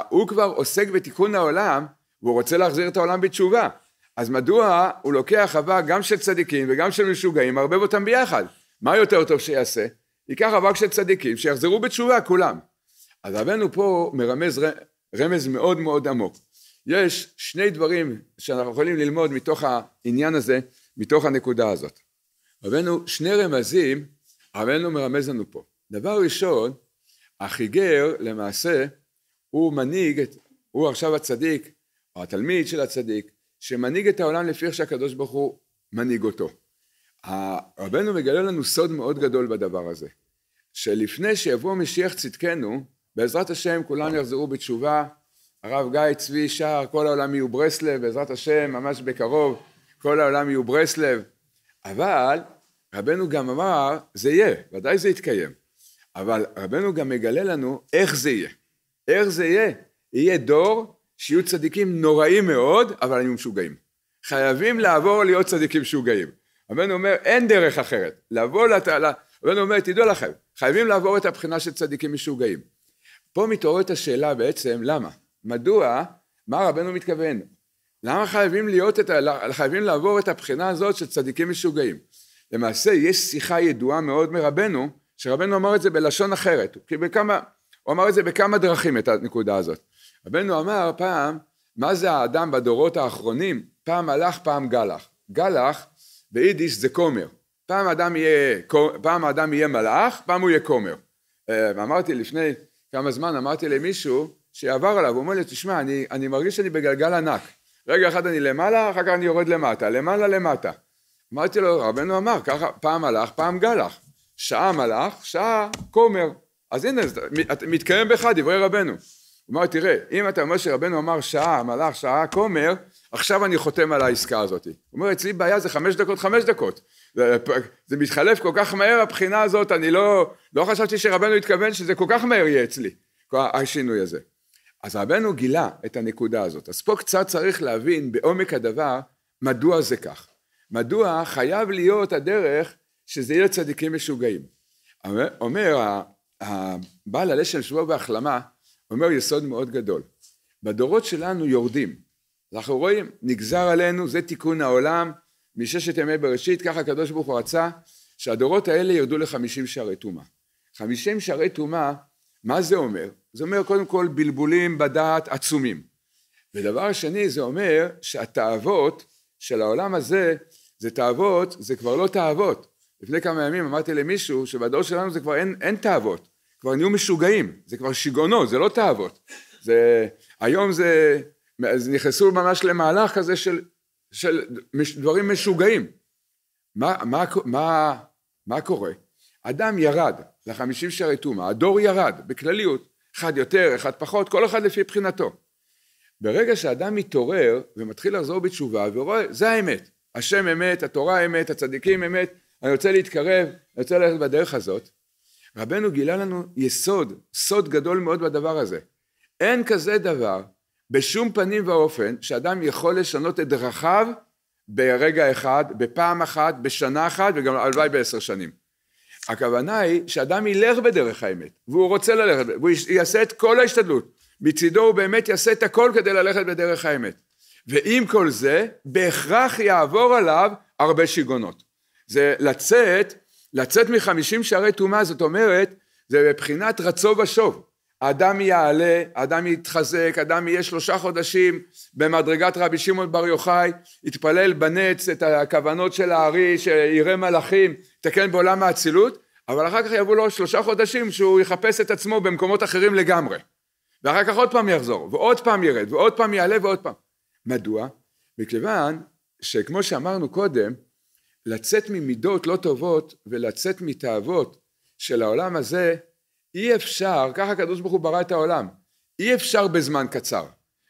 Speaker 1: הוא כבר עוסק בתיקון העולם, והוא רוצה להחזיר את העולם בתשובה. אז מדוע הוא לוקח אבק גם של צדיקים וגם של משוגעים, מערבב אותם ביחד? מה יותר טוב שיעשה? ייקח אבק של צדיקים שיחזרו בתשובה כולם. אז רבנו פה מרמז רמז מאוד מאוד עמוק. יש שני דברים שאנחנו יכולים ללמוד מתוך העניין הזה, מתוך הנקודה הזאת. רבנו, שני רמזים, רבנו מרמז לנו פה. דבר ראשון, החיגר למעשה הוא מנהיג, הוא עכשיו הצדיק, או התלמיד של הצדיק, שמנהיג את העולם לפי איך שהקדוש ברוך הוא מנהיג אותו. רבנו מגלה לנו סוד מאוד גדול בדבר הזה, שלפני שיבוא משיח צדקנו, בעזרת השם כולם יחזרו בתשובה, הרב גיא צבי שר, כל העולם יהיו ברסלב, בעזרת השם, ממש בקרוב, כל העולם יהיו ברסלב, אבל רבנו גם אמר, זה יהיה, ודאי זה יתקיים, אבל רבנו גם מגלה לנו איך זה יהיה, איך זה יהיה, יהיה דור שיהיו צדיקים נוראים מאוד, אבל הם משוגעים. חייבים לעבור להיות צדיקים משוגעים. רבנו אומר, אין דרך אחרת. לבוא לתעלה, רבנו אומר, תדעו לכם, חייבים לעבור את הבחינה של צדיקים משוגעים. פה מתעוררת השאלה בעצם, למה? מדוע, מה רבנו מתכוון? למה חייבים להיות את ה... חייבים לעבור את הבחינה הזאת של צדיקים משוגעים? למעשה יש שיחה ידועה מאוד מרבנו, שרבנו אמר את זה בלשון אחרת, כי בכמה, הוא אמר את זה בכמה דרכים את הנקודה הזאת. רבנו אמר פעם, מה זה האדם בדורות האחרונים? פעם הלך, פעם גלח. גלח ביידיש זה כומר. פעם האדם יהיה, פעם האדם יהיה מלאך, פעם הוא יהיה כומר. אה, ואמרתי לפני כמה זמן, אמרתי למישהו שעבר עליו, הוא אומר לי, תשמע, אני, אני מרגיש שאני בגלגל ענק. רגע אחד אני למעלה, אחר כך אני יורד למטה, למעלה למטה. אמרתי לו, רבנו אמר, ככה פעם הלך, פעם גלח. שעה מלאך, שעה כומר. אז הנה, מתקיים בך דברי רבנו. הוא אמר, תראה, אם אתה אומר שרבנו אמר שעה מלאך, שעה כומר, עכשיו אני חותם על העסקה הזאת. הוא אומר, אצלי בעיה זה חמש דקות, חמש דקות. זה, זה מתחלף כל כך מהר הבחינה הזאת, אני לא, לא חשבתי שרבנו התכוון שזה כל כך מהר יהיה אצלי, השינוי הזה. אז רבנו גילה את הנקודה הזאת. אז פה קצת צריך להבין בעומק הדבר מדוע זה כך. מדוע חייב להיות הדרך שזה יהיה צדיקים משוגעים. אומר, אומר הבעל הלשם שבוע בהחלמה, אומר יסוד מאוד גדול. בדורות שלנו יורדים. אנחנו רואים, נגזר עלינו, זה תיקון העולם, מששת ימי בראשית, ככה הקדוש ברוך הוא רצה, שהדורות האלה ירדו לחמישים שערי טומאה. חמישים שערי טומאה, מה זה אומר? זה אומר קודם כל בלבולים בדעת עצומים. ודבר שני זה אומר שהתאוות של העולם הזה זה תאוות, זה כבר לא תאוות. לפני כמה ימים אמרתי למישהו שבדור שלנו זה כבר אין, אין תאוות, כבר נהיו משוגעים, זה כבר שיגעונות, זה לא תאוות. זה, היום זה, זה נכנסו ממש למהלך כזה של, של דברים משוגעים. מה, מה, מה, מה קורה? אדם ירד לחמישים שערי טומאה, הדור ירד בכלליות, אחד יותר, אחד פחות, כל אחד לפי בחינתו. ברגע שאדם מתעורר ומתחיל לחזור בתשובה ורואה, זה האמת, השם אמת, התורה אמת, הצדיקים אמת, אני רוצה להתקרב, אני רוצה ללכת בדרך הזאת. רבנו גילה לנו יסוד, סוד גדול מאוד בדבר הזה. אין כזה דבר בשום פנים ואופן שאדם יכול לשנות את דרכיו ברגע אחד, בפעם אחת, בשנה אחת וגם הלוואי בעשר שנים. הכוונה היא שאדם ילך בדרך האמת והוא רוצה ללכת והוא יעשה את כל ההשתדלות. מצידו הוא באמת יעשה את הכל כדי ללכת בדרך האמת. ועם כל זה בהכרח יעבור עליו הרבה שיגעונות. זה לצאת לצאת מחמישים שערי טומאה זאת אומרת זה מבחינת רצו ושוב האדם יעלה, האדם יתחזק, האדם יהיה שלושה חודשים במדרגת רבי שמעון בר יוחאי, יתפלל בנץ את הכוונות של הארי, שיראה מלאכים, יתקן בעולם האצילות, אבל אחר כך יבואו לו שלושה חודשים שהוא יחפש את עצמו במקומות אחרים לגמרי. ואחר כך עוד פעם יחזור, ועוד פעם ירד, ועוד פעם יעלה ועוד פעם. מדוע? מכיוון שכמו שאמרנו קודם, לצאת ממידות לא טובות ולצאת מתאוות של העולם הזה אי אפשר, ככה הקדוש ברוך הוא ברא את העולם, אי אפשר בזמן קצר.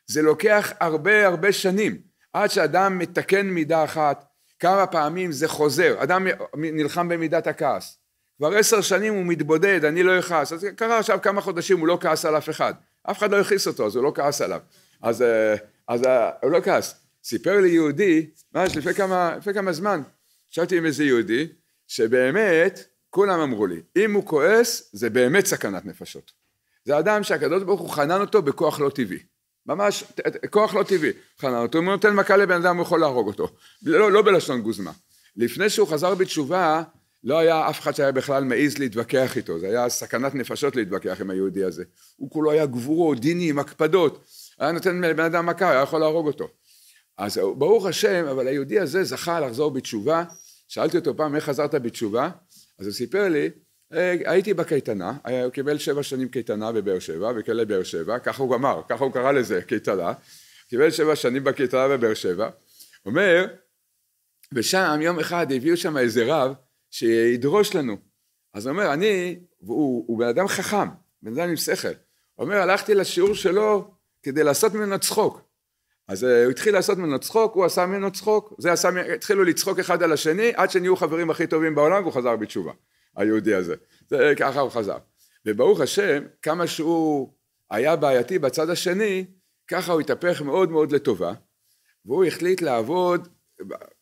Speaker 1: זה לוקח הרבה הרבה שנים עד שאדם מתקן מידה אחת, כמה פעמים זה חוזר, אדם נלחם במידת הכעס. כבר עשר שנים הוא מתבודד, אני לא אכעס, אז קרה עכשיו כמה חודשים הוא לא כעס על אף אחד, אף אחד לא הכעיס אותו, אז הוא לא כעס עליו, אז, אה, אז אה, הוא לא כעס. סיפר לי יהודי, ממש לפני כמה, לפני כמה זמן, ישבתי עם איזה יהודי, שבאמת כולם אמרו לי, אם הוא כועס, זה באמת סכנת נפשות. זה אדם שהקדוש ברוך הוא חנן אותו בכוח לא טבעי. ממש, כוח לא טבעי. חנן אותו, אם הוא נותן מכה לבן אדם הוא יכול להרוג אותו. לא, לא בלשון גוזמה. לפני שהוא חזר בתשובה, לא היה אף אחד שהיה בכלל מעז להתווכח איתו, זה היה סכנת נפשות להתווכח עם היהודי הזה. הוא כולו היה גבורות, דינים, הקפדות. היה נותן לבן אדם מכה, היה יכול להרוג אותו. אז ברוך השם, אבל היהודי הזה זכה לחזור בתשובה. שאלתי אותו פעם, איך חזרת בתשובה? אז הוא סיפר לי, אה, הייתי בקייטנה, הוא קיבל שבע שנים קייטנה בבאר שבע, בכלא באר שבע, ככה הוא אמר, ככה הוא קרא לזה, קייטנה, קיבל שבע שנים בקייטנה בבאר שבע, אומר, ושם יום אחד הביאו שם איזה רב שידרוש לנו, אז הוא אומר, אני, והוא הוא בן אדם חכם, בן אדם עם שכל, הוא אומר, הלכתי לשיעור שלו כדי לעשות ממנו צחוק, אז אה, הוא התחיל לעשות ממנו צחוק, הוא עשה ממנו צחוק, זה עשה, התחילו לצחוק אחד על השני, עד שנהיו חברים הכי טובים בעולם והוא חזר בתשובה, היהודי הזה. זה, ככה הוא חזר. וברוך השם, כמה שהוא היה בעייתי בצד השני, ככה הוא התהפך מאוד מאוד לטובה, והוא החליט לעבוד,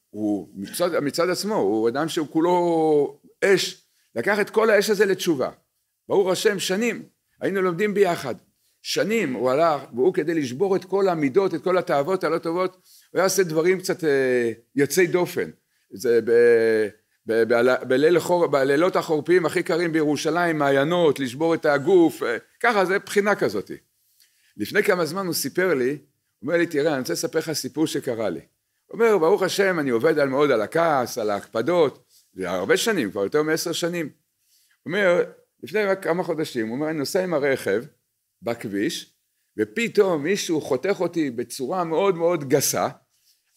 Speaker 1: הוא מצד, מצד עצמו, הוא אדם שהוא כולו אש, לקח את כל האש הזה לתשובה. ברוך השם, שנים, היינו לומדים ביחד. שנים הוא הלך, והוא כדי לשבור את כל המידות, את כל התאוות הלא טובות, הוא היה עושה דברים קצת אה, יוצאי דופן. זה ב... ב, ב, בליל החור, בלילות החורפיים הכי קרים בירושלים, מעיינות, לשבור את הגוף, אה, ככה, זה בחינה כזאת. לפני כמה זמן הוא סיפר לי, הוא אומר לי, תראה, אני רוצה לספר לך סיפור שקרה לי. הוא אומר, ברוך השם, אני עובד על מאוד על הכעס, על ההקפדות, זה הרבה שנים, כבר יותר מעשר שנים. הוא אומר, לפני כמה חודשים, הוא אומר, אני נוסע עם הרכב, בכביש, ופתאום מישהו חותך אותי בצורה מאוד מאוד גסה,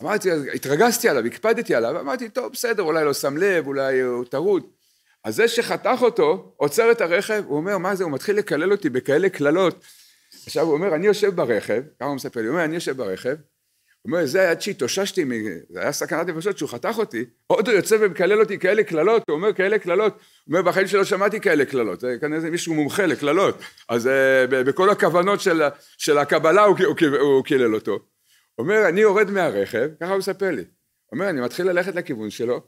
Speaker 1: אמרתי, התרגזתי עליו, הקפדתי עליו, אמרתי, טוב, בסדר, אולי לא שם לב, אולי הוא טרוד. אז זה שחתך אותו, עוצר את הרכב, הוא אומר, מה זה, הוא מתחיל לקלל אותי בכאלה קללות. עכשיו הוא אומר, אני יושב ברכב, כמה הוא מספר לי, הוא אומר, אני יושב ברכב, הוא אומר, זה עד שהתאוששתי, זה היה סכנת נפשות שהוא חתך אותי, עוד הוא יוצא ומקלל אותי כאלה קללות, הוא אומר כאלה קללות, הוא אומר בחיים שלו שמעתי כאלה קללות, זה כנראה מישהו מומחה לקללות, אז uh, בכל הכוונות של, של הקבלה הוא, הוא, הוא קילל אותו. הוא אומר, אני יורד מהרכב, ככה הוא מספר לי, הוא אומר, אני מתחיל ללכת לכיוון שלו,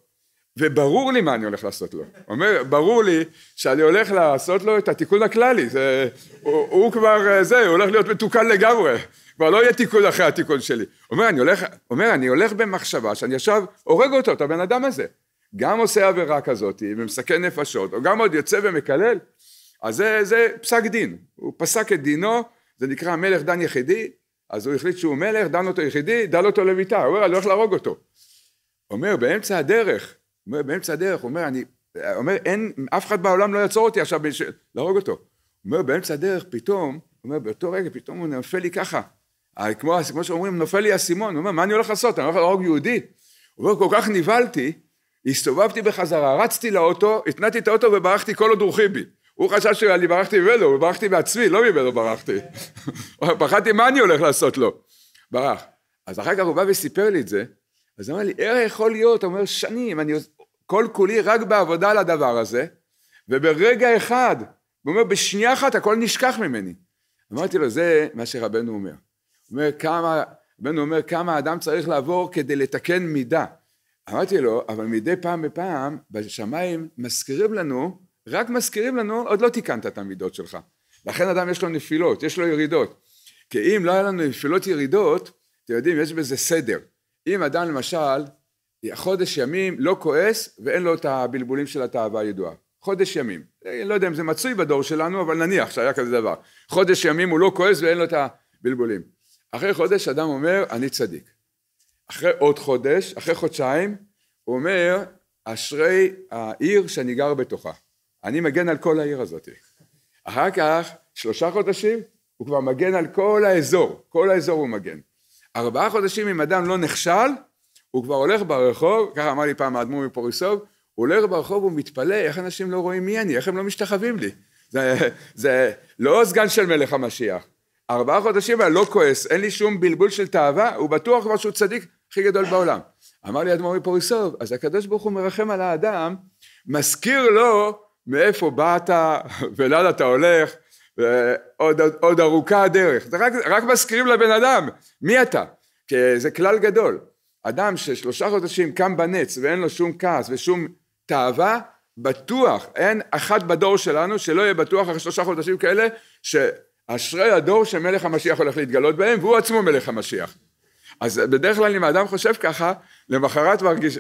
Speaker 1: וברור לי מה אני הולך לעשות לו. הוא אומר, ברור לי שאני הולך לעשות לו את התיקון הכללי, זה, הוא, הוא כבר, אה, זה, הוא הולך להיות מתוקן לגמרי. כבר לא יהיה תיקון אחרי התיקון שלי. אומר, אני הולך, אומר, אני הולך במחשבה שאני עכשיו הורג אותו, את הבן אדם הזה. גם עושה עבירה כזאת ומסכן נפשות, או גם עוד יוצא ומקלל, אז זה, זה פסק דין. הוא פסק את דינו, זה נקרא מלך דן יחידי, אז הוא החליט שהוא מלך, דן אותו יחידי, דן אותו למיטה, הוא אומר, אני הולך להרוג אותו. אומר, באמצע הדרך, אומר, באמצע הדרך, אומר, אני, אומר, אין, אף אחד בעולם לא יעצור אותי עכשיו להרוג אותו. אומר, באמצע הדרך, פתאום, אומר, באותו רגע, פתאום הוא נופל לי ככה. אה, כמו, כמו שאומרים, נופל לי האסימון, הוא אומר, מה אני הולך לעשות? אני הולך להרוג יהודי? הוא אומר, כל כך נבהלתי, הסתובבתי בחזרה, רצתי לאוטו, התנעתי את האוטו וברחתי כל עוד רוחי בי. הוא חשב שאני ברחתי ממנו, ברחתי בעצמי, לא ממנו ברחתי. פחדתי מה אני הולך לעשות לו. ברח. אז אחר כך הוא בא וסיפר לי את זה, אז הוא אמר לי, איך יכול להיות? הוא אומר, שנים, אני כל כולי רק בעבודה על הדבר הזה, וברגע אחד, הוא אומר, בשנייה אחת הכל נשכח ממני. אמרתי לו, זה מה שרבנו אומר. אומר כמה, רבנו אומר כמה אדם צריך לעבור כדי לתקן מידה. אמרתי לו, אבל מדי פעם בפעם בשמיים מזכירים לנו, רק מזכירים לנו, עוד לא תיקנת את המידות שלך. לכן אדם יש לו נפילות, יש לו ירידות. כי אם לא היה לנו נפילות ירידות, אתם יודעים, יש בזה סדר. אם אדם למשל, חודש ימים לא כועס ואין לו את הבלבולים של התאווה הידועה. חודש ימים. אני לא יודע אם זה מצוי בדור שלנו, אבל נניח שהיה כזה דבר. חודש ימים הוא לא כועס ואין לו את הבלבולים. אחרי חודש אדם אומר, אני צדיק. אחרי עוד חודש, אחרי חודשיים, הוא אומר, אשרי העיר שאני גר בתוכה. אני מגן על כל העיר הזאת. אחר כך, שלושה חודשים, הוא כבר מגן על כל האזור, כל האזור הוא מגן. ארבעה חודשים אם אדם לא נכשל, הוא כבר הולך ברחוב, ככה אמר לי פעם האדמו"ר מפוריסוב, הוא הולך ברחוב ומתפלא איך אנשים לא רואים מי אני, איך הם לא משתחווים לי. זה, זה לא סגן של מלך המשיח, ארבעה חודשים אני לא כועס, אין לי שום בלבול של תאווה, הוא בטוח כבר שהוא צדיק הכי גדול בעולם. אמר לי אדמו"ר מפוריסוב, אז הקדוש ברוך הוא מרחם על האדם, מזכיר לו מאיפה באת ולאן אתה הולך, ועוד עוד ארוכה הדרך. זה רק, רק מזכירים לבן אדם, מי אתה? כי זה כלל גדול. אדם ששלושה חודשים קם בנץ ואין לו שום כעס ושום תאווה, בטוח, אין אחד בדור שלנו שלא יהיה בטוח אחרי שלושה חודשים כאלה, ש... אשרי הדור שמלך המשיח הולך להתגלות בהם והוא עצמו מלך המשיח. אז בדרך כלל אם האדם חושב ככה, למחרת מרגיש,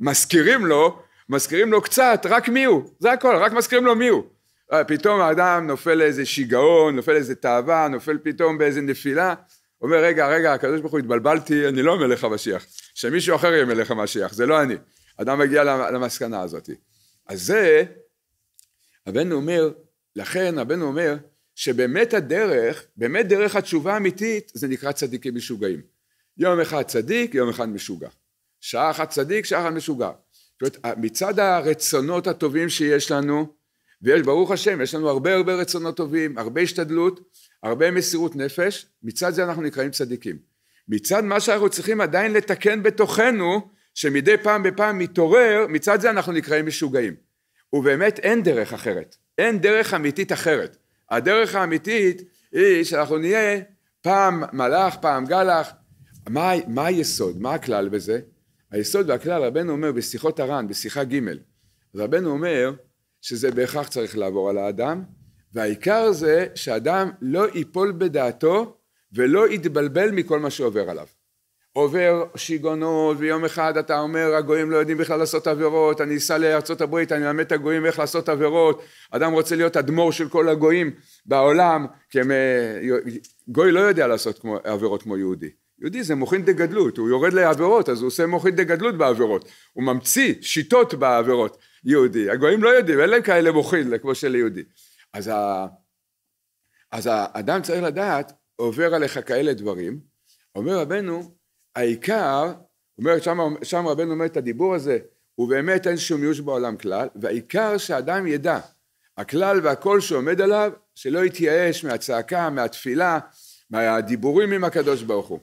Speaker 1: מזכירים לו, מזכירים לו קצת, רק מי הוא, זה הכל, רק מזכירים לו מי הוא. אה, פתאום האדם נופל לאיזה שיגעון, נופל לאיזה תאווה, נופל פתאום באיזה נפילה, אומר רגע רגע הקדוש ברוך הוא התבלבלתי אני לא מלך המשיח. שמישהו אחר יהיה מלך המשיח זה לא אני. אדם מגיע למסקנה הזאת. אז זה הבן אומר לכן הבן אומר שבאמת הדרך, באמת דרך התשובה האמיתית, זה נקרא צדיקים משוגעים. יום אחד צדיק, יום אחד משוגע. שעה אחת צדיק, שעה אחת משוגע. זאת אומרת, מצד הרצונות הטובים שיש לנו, ויש, ברוך השם, יש לנו הרבה הרבה רצונות טובים, הרבה השתדלות, הרבה מסירות נפש, מצד זה אנחנו נקראים צדיקים. מצד מה שאנחנו צריכים עדיין לתקן בתוכנו, שמדי פעם בפעם מתעורר, מצד זה אנחנו נקראים משוגעים. ובאמת אין דרך אחרת, אין דרך אמיתית אחרת. הדרך האמיתית היא שאנחנו נהיה פעם מלאך, פעם גלח. מה, מה היסוד? מה הכלל בזה? היסוד והכלל, רבנו אומר בשיחות הר"ן, בשיחה ג', רבנו אומר שזה בהכרח צריך לעבור על האדם, והעיקר זה שאדם לא ייפול בדעתו ולא יתבלבל מכל מה שעובר עליו. עובר שיגעונות ויום אחד אתה אומר הגויים לא יודעים בכלל לעשות עבירות אני אסע הברית אני אלמד את הגויים איך לעשות עבירות. אדם רוצה להיות אדמו"ר של כל הגויים בעולם כי הם, אה, גוי לא יודע לעשות כמו, עבירות כמו יהודי. יהודי זה מוחין גדלות הוא יורד לעבירות אז הוא עושה מוחין גדלות בעבירות. הוא ממציא שיטות בעבירות. יהודי הגויים לא יודעים אין להם כאלה מוחין כמו של יהודי. אז, ה, אז האדם צריך לדעת עובר עליך כאלה דברים אומר רבנו העיקר, אומר, שם, שם רבנו אומר את הדיבור הזה, ובאמת אין שום מיוש בעולם כלל, והעיקר שאדם ידע, הכלל והכל שעומד עליו, שלא יתייאש מהצעקה, מהתפילה, מהדיבורים עם הקדוש ברוך הוא.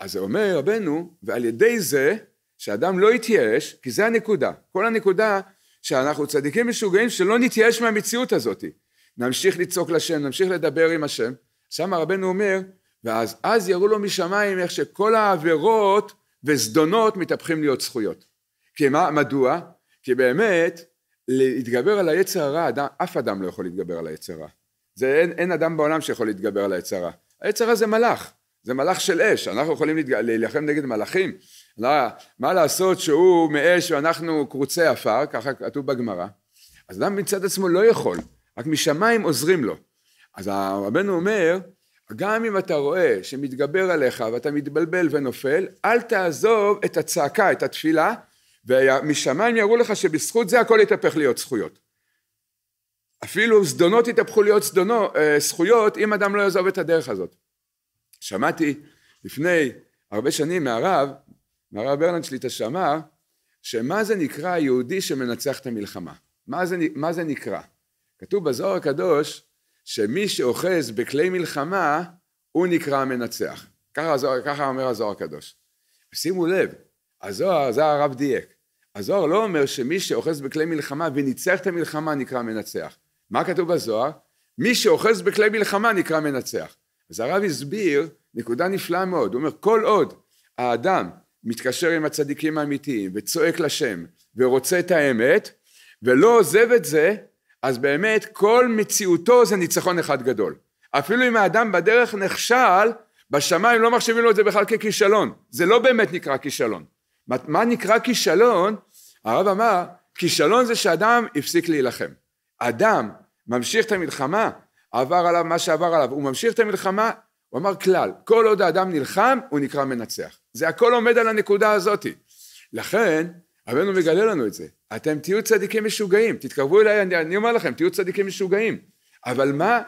Speaker 1: אז אומר רבנו, ועל ידי זה שאדם לא יתייאש, כי זה הנקודה. כל הנקודה שאנחנו צדיקים משוגעים שלא נתייאש מהמציאות הזאת. נמשיך לצעוק לשם, נמשיך לדבר עם השם. שם רבנו אומר, ואז אז יראו לו משמיים איך שכל העבירות וזדונות מתהפכים להיות זכויות. כי מה, מדוע? כי באמת להתגבר על היצר הרע, אדם, אף אדם לא יכול להתגבר על היצר הרע. זה אין, אין אדם בעולם שיכול להתגבר על היצר הרע. היצר הרע זה מלאך, זה מלאך של אש, אנחנו יכולים להילחם נגד מלאכים, לא, מה לעשות שהוא מאש ואנחנו קרוצי עפר, ככה כתוב בגמרא, אז אדם מצד עצמו לא יכול, רק משמיים עוזרים לו. אז רבנו אומר, גם אם אתה רואה שמתגבר עליך ואתה מתבלבל ונופל, אל תעזוב את הצעקה, את התפילה, ומשמיים יראו לך שבזכות זה הכל יתהפך להיות זכויות. אפילו זדונות יתהפכו להיות זדונות, אה, זכויות אם אדם לא יעזוב את הדרך הזאת. שמעתי לפני הרבה שנים מהרב, מהרב ברלנד שליטה שאמר, שמה זה נקרא יהודי שמנצח את המלחמה? מה זה, מה זה נקרא? כתוב בזוהר הקדוש שמי שאוחז בכלי מלחמה הוא נקרא המנצח. ככה, ככה אומר הזוהר הקדוש. שימו לב, הזוהר, זה הרב דייק. הזוהר לא אומר שמי שאוחז בכלי מלחמה וניצח את המלחמה נקרא מנצח. מה כתוב בזוהר? מי שאוחז בכלי מלחמה נקרא מנצח. אז הרב הסביר נקודה נפלאה מאוד, הוא אומר כל עוד האדם מתקשר עם הצדיקים האמיתיים וצועק לשם ורוצה את האמת ולא עוזב את זה אז באמת כל מציאותו זה ניצחון אחד גדול. אפילו אם האדם בדרך נכשל בשמיים לא מחשיבים לו את זה בכלל ככישלון. זה לא באמת נקרא כישלון. מה נקרא כישלון? הרב אמר כישלון זה שאדם הפסיק להילחם. אדם ממשיך את המלחמה עבר עליו מה שעבר עליו הוא ממשיך את המלחמה הוא אמר כלל כל עוד האדם נלחם הוא נקרא מנצח. זה הכל עומד על הנקודה הזאתי לכן רבנו מגלה לנו את זה אתם תהיו צדיקים משוגעים. תתקרבו אליי אני, אני אומר לכם תהיו צדיקים משוגעים. אבל מה?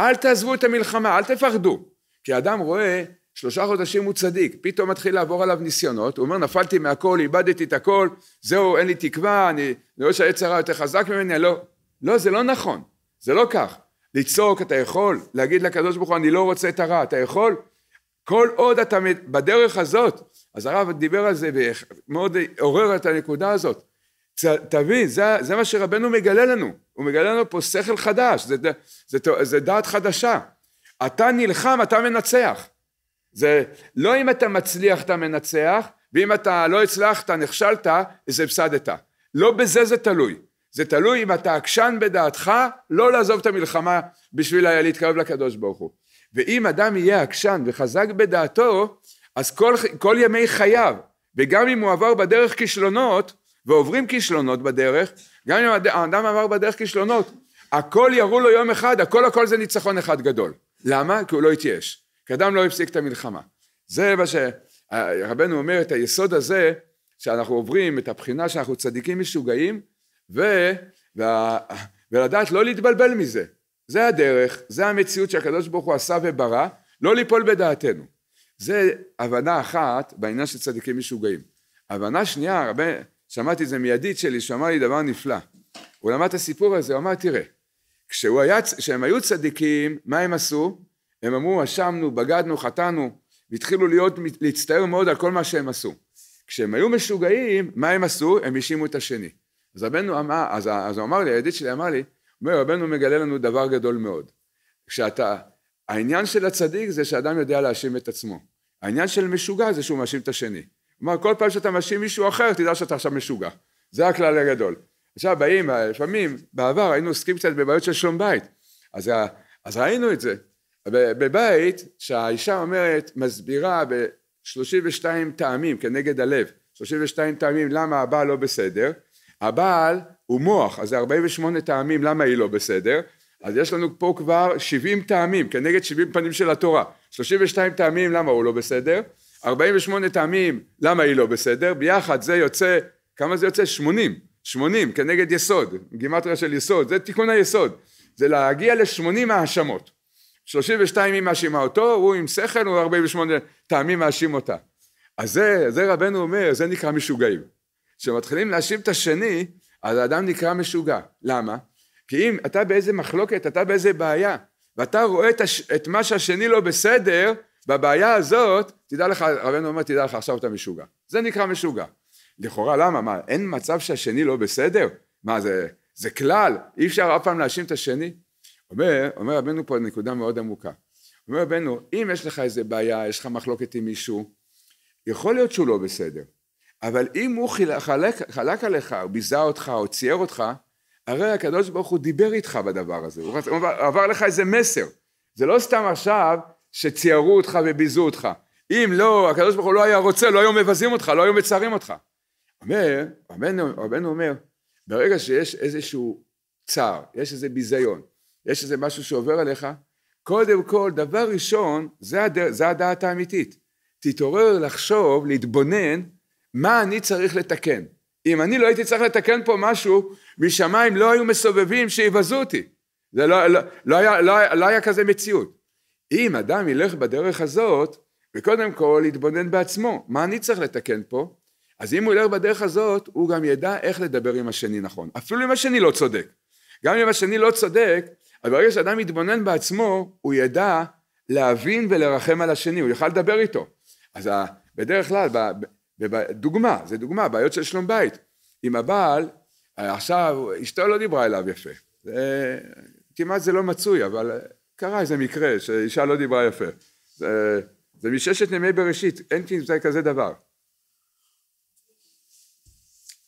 Speaker 1: אל תעזבו את המלחמה אל תפחדו. כי אדם רואה שלושה חודשים הוא צדיק, פתאום מתחיל לעבור עליו ניסיונות, הוא אומר נפלתי מהכל, איבדתי את הכל, זהו אין לי תקווה, אני, רואה שהעץ הרע יותר חזק ממני, לא, לא זה לא נכון, זה לא כך, לצעוק אתה יכול, להגיד לקדוש ברוך הוא אני לא רוצה את הרע, אתה יכול? כל עוד אתה בדרך הזאת, אז הרב דיבר על זה ומאוד עורר את הנקודה הזאת, תבין, זה, זה מה שרבנו מגלה לנו, הוא מגלה לנו פה שכל חדש, זה, זה, זה, זה דעת חדשה, אתה נלחם, אתה מנצח, זה לא אם אתה מצליח אתה מנצח, ואם אתה לא הצלחת, נכשלת, אז הפסדת. לא בזה זה תלוי. זה תלוי אם אתה עקשן בדעתך לא לעזוב את המלחמה בשביל להתקרב לקדוש ברוך הוא. ואם אדם יהיה עקשן וחזק בדעתו, אז כל, כל ימי חייו, וגם אם הוא עבר בדרך כישלונות, ועוברים כישלונות בדרך, גם אם האדם עבר בדרך כישלונות, הכל יראו לו יום אחד, הכל הכל זה ניצחון אחד גדול. למה? כי הוא לא התייאש. כי אדם לא הפסיק את המלחמה. זה מה שרבנו אומר, את היסוד הזה, שאנחנו עוברים את הבחינה שאנחנו צדיקים משוגעים, ו... וה... ולדעת לא להתבלבל מזה. זה הדרך, זה המציאות שהקדוש ברוך הוא עשה וברא, לא ליפול בדעתנו. זה הבנה אחת בעניין של צדיקים משוגעים. הבנה שנייה, הרבה, שמעתי את זה מידיד שלי, שאמר לי דבר נפלא. הוא למד את הסיפור הזה, הוא אמר, תראה, כשהם היו צדיקים, מה הם עשו? הם אמרו אשמנו, בגדנו, חטאנו, והתחילו להיות, להצטער מאוד על כל מה שהם עשו. כשהם היו משוגעים, מה הם עשו? הם האשימו את השני. אז רבנו אמר, אז, אז הוא אמר לי, הידיד שלי אמר לי, אומר רבנו מגלה לנו דבר גדול מאוד. כשאתה, העניין של הצדיק זה שאדם יודע להאשים את עצמו. העניין של משוגע זה שהוא מאשים את השני. כלומר כל פעם שאתה מאשים מישהו אחר תדע שאתה עכשיו משוגע. זה הכלל הגדול. עכשיו באים, לפעמים, בעבר היינו עוסקים קצת בבעיות של שלום בית. אז, אז ראינו את זה. בבית שהאישה אומרת, מסבירה ב-32 טעמים כנגד הלב, 32 טעמים למה הבעל לא בסדר, הבעל הוא מוח, אז זה 48 טעמים למה היא לא בסדר, אז יש לנו פה כבר 70 טעמים כנגד 70 פנים של התורה, 32 טעמים למה הוא לא בסדר, 48 טעמים למה היא לא בסדר, ביחד זה יוצא, כמה זה יוצא? 80, 80 כנגד יסוד, גימטריה של יסוד, זה תיקון היסוד, זה להגיע ל-80 האשמות. 32 היא מאשימה אותו, הוא עם שכל, הוא 48 טעמים מאשים אותה. אז זה, זה רבנו אומר, זה נקרא משוגעים. כשמתחילים להאשים את השני, אז האדם נקרא משוגע. למה? כי אם אתה באיזה מחלוקת, אתה באיזה בעיה, ואתה רואה את, הש... את מה שהשני לא בסדר, בבעיה הזאת, תדע לך, רבנו אומר, תדע לך, עכשיו אתה משוגע. זה נקרא משוגע. לכאורה, למה? מה, אין מצב שהשני לא בסדר? מה, זה, זה כלל? אי אפשר אף פעם להאשים את השני? אומר, אומר רבנו פה נקודה מאוד עמוקה. אומר רבנו, אם יש לך איזה בעיה, יש לך מחלוקת עם מישהו, יכול להיות שהוא לא בסדר, אבל אם הוא חלק, חלק עליך, או ביזה אותך, או צייר אותך, הרי הקדוש ברוך הוא דיבר איתך בדבר הזה, הוא עבר לך איזה מסר. זה לא סתם עכשיו שציירו אותך וביזו אותך. אם לא, הקדוש ברוך הוא לא היה רוצה, לא היו מבזים אותך, לא היו מצערים אותך. אומר, רבנו, רבנו אומר, ברגע שיש איזשהו צער, יש איזה ביזיון, יש איזה משהו שעובר עליך, קודם כל, דבר ראשון, זה, הד... זה הדעת האמיתית. תתעורר לחשוב, להתבונן, מה אני צריך לתקן. אם אני לא הייתי צריך לתקן פה משהו, משמיים לא היו מסובבים שיבזו אותי. זה לא, לא, לא, היה, לא, לא היה כזה מציאות. אם אדם ילך בדרך הזאת, וקודם כל יתבונן בעצמו, מה אני צריך לתקן פה? אז אם הוא ילך בדרך הזאת, הוא גם ידע איך לדבר עם השני נכון. אפילו אם השני לא צודק. גם אם השני לא צודק, אבל ברגע שאדם יתבונן בעצמו, הוא ידע להבין ולרחם על השני, הוא יוכל לדבר איתו. אז בדרך כלל, דוגמה, זה דוגמה, בעיות של שלום בית. אם הבעל, עכשיו אשתו לא דיברה אליו יפה. זה, כמעט זה לא מצוי, אבל קרה איזה מקרה שאישה לא דיברה יפה. זה, זה מששת ימי בראשית, אין כזה דבר.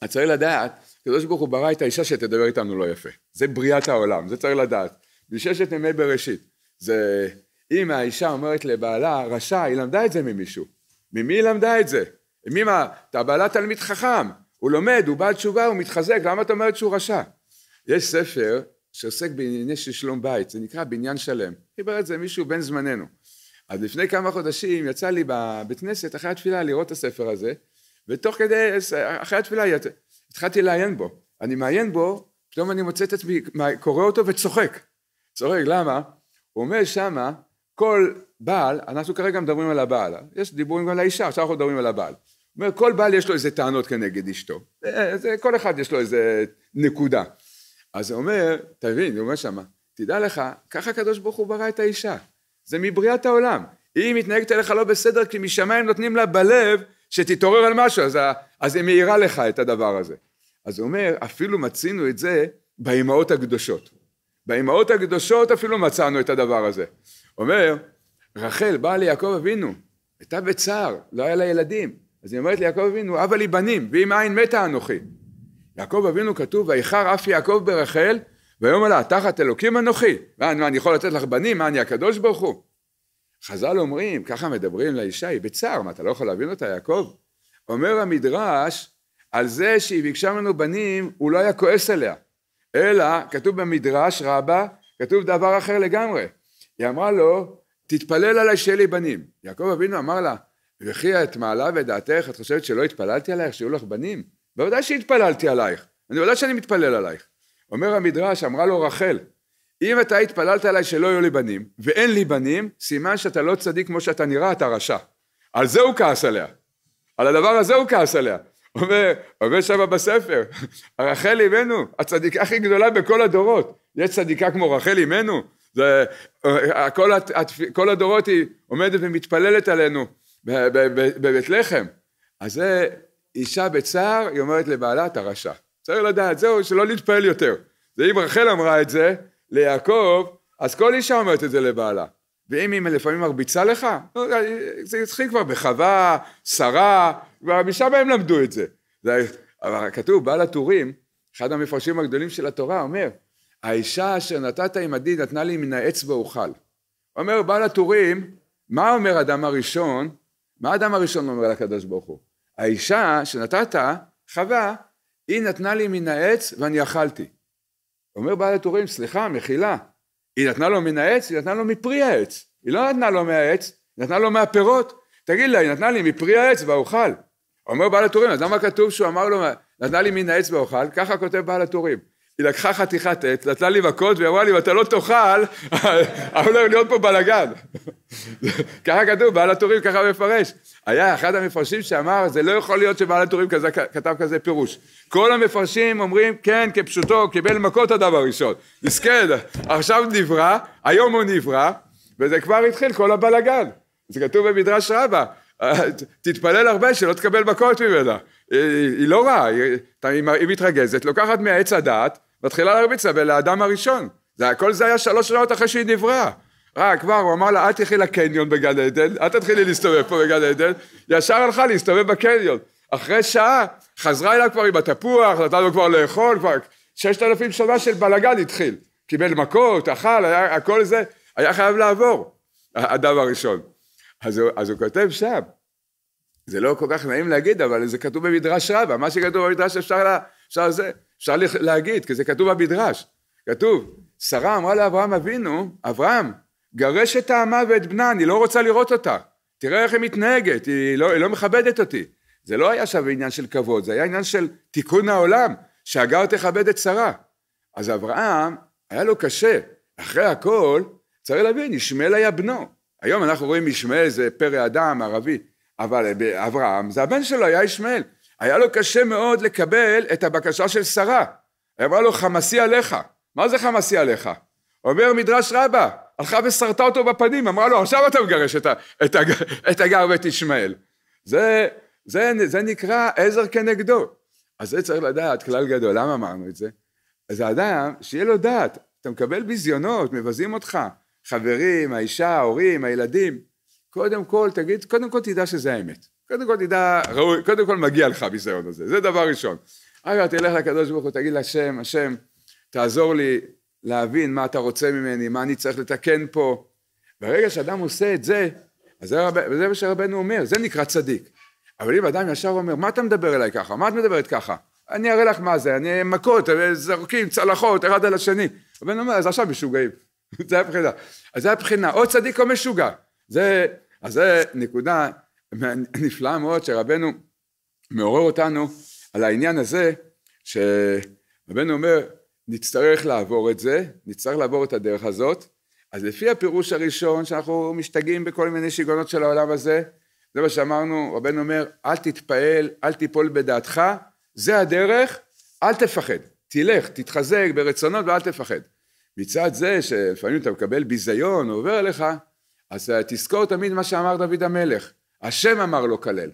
Speaker 1: את צריך לדעת, הקדוש ברוך הוא ברא את האישה שתדבר איתנו לא יפה. זה בריאת העולם, זה צריך לדעת. מששת ימי בראשית. זה, אם האישה אומרת לבעלה רשע, היא למדה את זה ממישהו. ממי היא למדה את זה? מי מה? אתה בעלה תלמיד חכם, הוא לומד, הוא בעל תשובה, הוא מתחזק, למה אתה אומרת שהוא רשע? יש ספר שעוסק בענייני של שלום בית, זה נקרא בניין שלם. חיבר את זה מישהו בן זמננו. אז לפני כמה חודשים יצא לי בבית כנסת אחרי התפילה לראות את הספר הזה, ותוך כדי, אחרי התפילה התחלתי לעיין בו. אני מעיין בו, פתאום אני מוצא את עצמי, קורא אותו וצוחק. צוחק, למה? הוא אומר שמה, כל בעל, אנחנו כרגע מדברים על הבעל, יש דיבורים גם לאישה, עכשיו אנחנו מדברים על הבעל. הוא אומר, כל בעל יש לו איזה טענות כנגד אשתו, זה, זה, כל אחד יש לו איזה נקודה. אז הוא אומר, תבין, הוא אומר שמה, תדע לך, ככה הקדוש ברוך הוא ברא את האישה, זה מבריאת העולם. היא מתנהגת אליך לא בסדר כי משמיים נותנים לה בלב שתתעורר על משהו, אז, אז היא מאירה לך את הדבר הזה. אז הוא אומר, אפילו מצינו את זה באימהות הקדושות. באימהות הקדושות אפילו מצאנו את הדבר הזה. אומר, רחל באה ליעקב אבינו, הייתה בצער, לא היה לה ילדים. אז היא אומרת ליעקב אבינו, אבא לי בנים, ואם אין מתה אנוכי. יעקב אבינו כתוב, ואיחר אף יעקב ברחל, ויאמר לה, תחת אלוקים אנוכי. מה, אני יכול לתת לך בנים? מה, אני הקדוש ברוך הוא? חז"ל אומרים, ככה מדברים לאישה, היא בצער, מה, אתה לא יכול להבין אותה, יעקב? אומר המדרש, על זה שהיא ביקשה ממנו בנים, הוא לא היה כועס עליה. אלא, כתוב במדרש רבה, כתוב דבר אחר לגמרי. היא אמרה לו, תתפלל עליי שיהיה לי בנים. יעקב אבינו אמר לה, וכי את מעלה ודעתך, את חושבת שלא התפללתי עלייך, שיהיו לך בנים? בוודאי שהתפללתי עלייך, אני יודע שאני מתפלל עלייך. אומר המדרש, אמרה לו רחל, אם אתה התפללת עליי שלא יהיו לי בנים, ואין לי בנים, סימן שאתה לא צדיק כמו שאתה נראה, אתה רשע. על זה הוא כעס עליה. על הדבר הזה הוא כעס עליה. אומר, אומר שם בספר, רחל אימנו, הצדיקה הכי גדולה בכל הדורות. יש צדיקה כמו רחל אימנו? זה, כל, כל הדורות היא עומדת ומתפללת עלינו בבית לחם. אז זה אישה בצער, היא אומרת לבעלה, אתה רשע. צריך לדעת, זהו, שלא להתפעל יותר. זה אם רחל אמרה את זה ליעקב, אז כל אישה אומרת את זה לבעלה. ואם היא לפעמים מרביצה לך, זה התחיל כבר בחווה, שרה, משם הם למדו את זה. זה אבל כתוב, בעל הטורים, אחד המפרשים הגדולים של התורה, אומר, האישה אשר נתת עמדי נתנה לי מן העץ ואוכל. אומר בעל הטורים, מה אומר אדם הראשון? מה אדם הראשון אומר לקדוש ברוך הוא? האישה שנתת, חווה, היא נתנה לי מן העץ ואני אכלתי. אומר בעל הטורים, סליחה, מחילה, היא נתנה לו מן העץ, היא נתנה לו מפרי העץ. היא לא נתנה לו מהעץ, היא נתנה לו מהפירות. תגיד לה, היא נתנה לי מפרי העץ ואוכל. אומר בעל הטורים, אז למה כתוב שהוא אמר לו, נתנה לי מן העץ ואוכל? ככה כותב בעל הטורים. היא לקחה חתיכת עץ, נתנה לי מכות והיא אמרה לי, אם אתה לא תאכל, עלול להיות פה בלאגן. ככה כתוב, בעל הטורים ככה מפרש. היה אחד המפרשים שאמר, זה לא יכול להיות שבעל הטורים כזה, כתב כזה פירוש. כל המפרשים אומרים, כן, כפשוטו, קיבל מכות אדם הראשון. מסכן, עכשיו נברא, היום הוא נברא, וזה כבר התחיל כל הבלאגן. זה כתוב במדרש רבה, תתפלל הרבה שלא תקבל מכות ממנה. היא, היא לא רעה, היא, היא מתרגזת, לוקחת מעץ הדעת, מתחילה להרביץ לה לאדם הראשון. זה, כל זה היה שלוש שעות אחרי שהיא נבראה. אה, כבר, הוא אמר לה, אל תלכי לקניון בגן עדן, אל תתחילי להסתובב פה בגן עדן, ישר הלכה להסתובב בקניון. אחרי שעה, חזרה אליו כבר עם התפוח, נתן לו כבר לאכול, כבר ששת אלפים שנה של בלאגן התחיל. קיבל מכות, אכל, היה, הכל זה, היה חייב לעבור, האדם הראשון. אז הוא, אז הוא כותב שם, זה לא כל כך נעים להגיד, אבל זה כתוב במדרש רבה, מה שכתוב במדרש אפשר, לה, אפשר, זה, אפשר להגיד, כי זה כתוב במדרש. כתוב, שרה אמרה לאברהם אבינו, אברהם, גרש את האמה ואת בנה, אני לא רוצה לראות אותה. תראה איך היא מתנהגת, היא לא, היא לא מכבדת אותי. זה לא היה שם עניין של כבוד, זה היה עניין של תיקון העולם, שהגר תכבד את שרה. אז אברהם, היה לו קשה. אחרי הכל, צריך להבין, ישמעאל היה בנו. היום אנחנו רואים ישמעאל זה פרא אדם ערבי, אבל אברהם זה הבן שלו, היה ישמעאל. היה לו קשה מאוד לקבל את הבקשה של שרה. היא אמרה לו חמסי עליך. מה זה חמסי עליך? אומר מדרש רבה, הלכה ושרתה אותו בפנים, אמרה לו עכשיו אתה מגרש את, את, את הגר ואת ישמעאל. זה, זה, זה נקרא עזר כנגדו. אז זה צריך לדעת, כלל גדול, למה אמרנו את זה? אז האדם, שיהיה לו דעת, אתה מקבל ביזיונות, מבזים אותך, חברים, האישה, ההורים, הילדים, קודם כל תגיד, קודם כל תדע שזה האמת. קודם כל תדע, ראוי, קודם כל מגיע לך הביזיון הזה, זה דבר ראשון. אגב, תלך לקדוש ברוך הוא, תגיד להשם, השם, תעזור לי להבין מה אתה רוצה ממני, מה אני צריך לתקן פה. ברגע שאדם עושה את זה, אז זה, מה שרבנו אומר, זה נקרא צדיק. אבל אם אדם ישר אומר, מה אתה מדבר אליי ככה? מה את מדברת ככה? אני אראה לך מה זה, אני מכות, זורקים צלחות אחד על השני. רבנו אומר, אז עכשיו משוגעים. זה הבחינה. אז זה הבחינה, או צדיק או משוגע. זה, אז זה נקודה נפלאה מאוד שרבנו מעורר אותנו על העניין הזה, שרבנו אומר, נצטרך לעבור את זה, נצטרך לעבור את הדרך הזאת, אז לפי הפירוש הראשון שאנחנו משתגעים בכל מיני שיגעונות של העולם הזה, זה מה שאמרנו, רבנו אומר, אל תתפעל, אל תיפול בדעתך, זה הדרך, אל תפחד, תלך, תתחזק ברצונות ואל תפחד. מצד זה שלפעמים אתה מקבל ביזיון, הוא עובר עליך, אז תזכור תמיד מה שאמר דוד המלך, השם אמר לו כלל.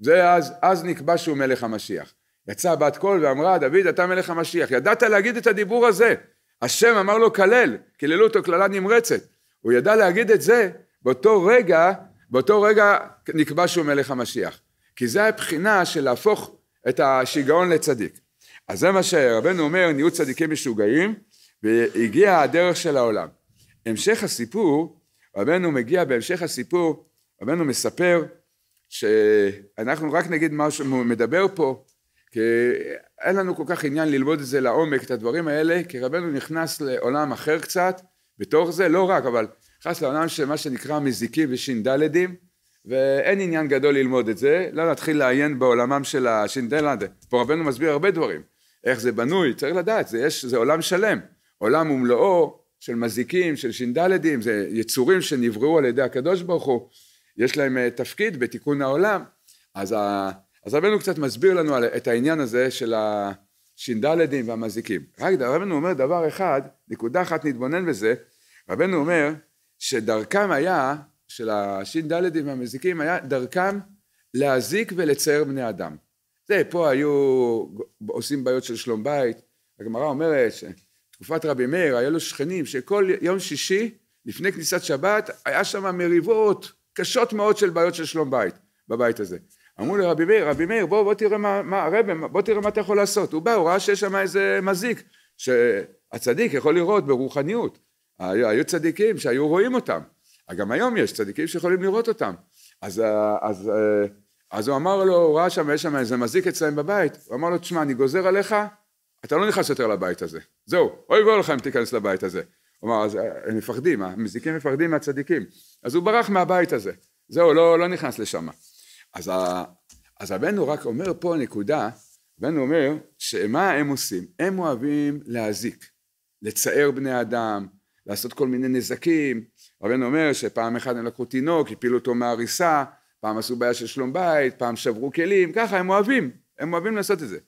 Speaker 1: זה אז, אז נקבע שהוא מלך המשיח. יצאה בת קול ואמרה, דוד אתה מלך המשיח. ידעת להגיד את הדיבור הזה. השם אמר לו כלל, קיללו אותו קללה נמרצת. הוא ידע להגיד את זה, באותו רגע, באותו רגע נקבע שהוא מלך המשיח. כי זה הבחינה של להפוך את השיגעון לצדיק. אז זה מה שרבנו אומר, נהיו צדיקים משוגעים, והגיעה הדרך של העולם. המשך הסיפור, רבנו מגיע בהמשך הסיפור, רבנו מספר שאנחנו רק נגיד מה שהוא מדבר פה, כי אין לנו כל כך עניין ללמוד את זה לעומק, את הדברים האלה, כי רבנו נכנס לעולם אחר קצת, בתוך זה, לא רק, אבל נכנס לעולם של מה שנקרא מזיקים וש"דלדים, ואין עניין גדול ללמוד את זה, לא נתחיל לעיין בעולמם של הש"ד, פה רבנו מסביר הרבה דברים, איך זה בנוי, צריך לדעת, זה, יש, זה עולם שלם, עולם ומלואו של מזיקים, של ש"דלדים, זה יצורים שנבראו על ידי הקדוש ברוך הוא, יש להם אה, תפקיד בתיקון העולם, אז, ה, אז רבנו קצת מסביר לנו את העניין הזה של הש"דלדים והמזיקים. רק רבנו אומר דבר אחד, נקודה אחת נתבונן בזה, רבנו אומר שדרכם היה, של הש"דלדים והמזיקים, היה דרכם להזיק ולצייר בני אדם. זה, פה היו עושים בעיות של שלום בית, הגמרא אומרת תקופת רבי מאיר, היה לו שכנים שכל יום שישי, לפני כניסת שבת, היה שם מריבות קשות מאוד של בעיות של שלום בית, בבית הזה. אמרו לרבי מאיר, רבי מאיר, בוא, בוא תראה מה, מה הרב, בוא תראה מה אתה יכול לעשות. הוא בא, הוא ראה שיש שם איזה מזיק, שהצדיק יכול לראות ברוחניות. היו, היו צדיקים שהיו רואים אותם. גם היום יש צדיקים שיכולים לראות אותם. אז, אז, אז הוא אמר לו, הוא ראה שם, יש שם איזה מזיק אצלם בבית, הוא אמר לו, תשמע, אני גוזר עליך, אתה לא נכנס יותר לבית הזה. זהו, אוי ואבוי לך אם תיכנס לבית הזה. אמר, אז אה, הם מפחדים, המזיקים מפחדים מהצדיקים. אז הוא ברח מהבית הזה. זהו, לא, לא נכנס לשם. אז, אז הבנו רק אומר פה נקודה, הבנו אומר, שמה הם עושים? הם אוהבים להזיק, לצער בני אדם, לעשות כל מיני נזקים. רבנו אומר שפעם אחת הם לקחו תינוק, הפילו אותו מהריסה, פעם עשו בעיה של שלום בית, פעם שברו כלים, ככה הם אוהבים, הם אוהבים לעשות את זה.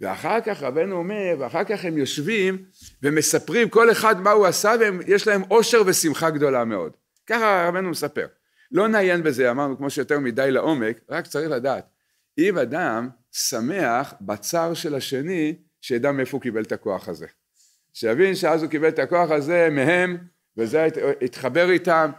Speaker 1: ואחר כך רבנו אומר, ואחר כך הם יושבים ומספרים כל אחד מה הוא עשה ויש להם אושר ושמחה גדולה מאוד. ככה רבנו מספר. לא נעיין בזה, אמרנו כמו שיותר מדי לעומק, רק צריך לדעת, אם אדם שמח בצער של השני, שידע מאיפה הוא קיבל את הכוח הזה. שיבין שאז הוא קיבל את הכוח הזה מהם, וזה התחבר איתם.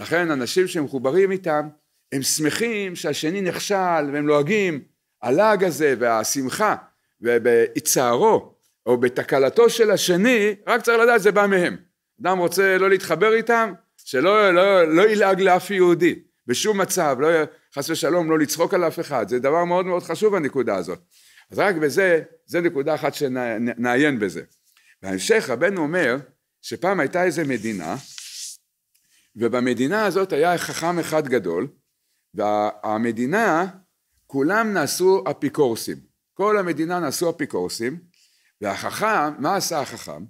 Speaker 1: לכן אנשים שמחוברים איתם, הם שמחים שהשני נכשל, והם לועגים, הלעג הזה והשמחה, ובצערו, או בתקלתו של השני, רק צריך לדעת זה בא מהם. אדם רוצה לא להתחבר איתם, שלא לא, לא ילעג לאף יהודי, בשום מצב, לא, חס ושלום לא לצחוק על אף אחד, זה דבר מאוד מאוד חשוב הנקודה הזאת. אז רק בזה, זה נקודה אחת שנעיין בזה. בהמשך רבנו אומר שפעם הייתה איזה מדינה ובמדינה הזאת היה חכם אחד גדול והמדינה כולם נעשו אפיקורסים כל המדינה נעשו אפיקורסים והחכם, מה עשה החכם?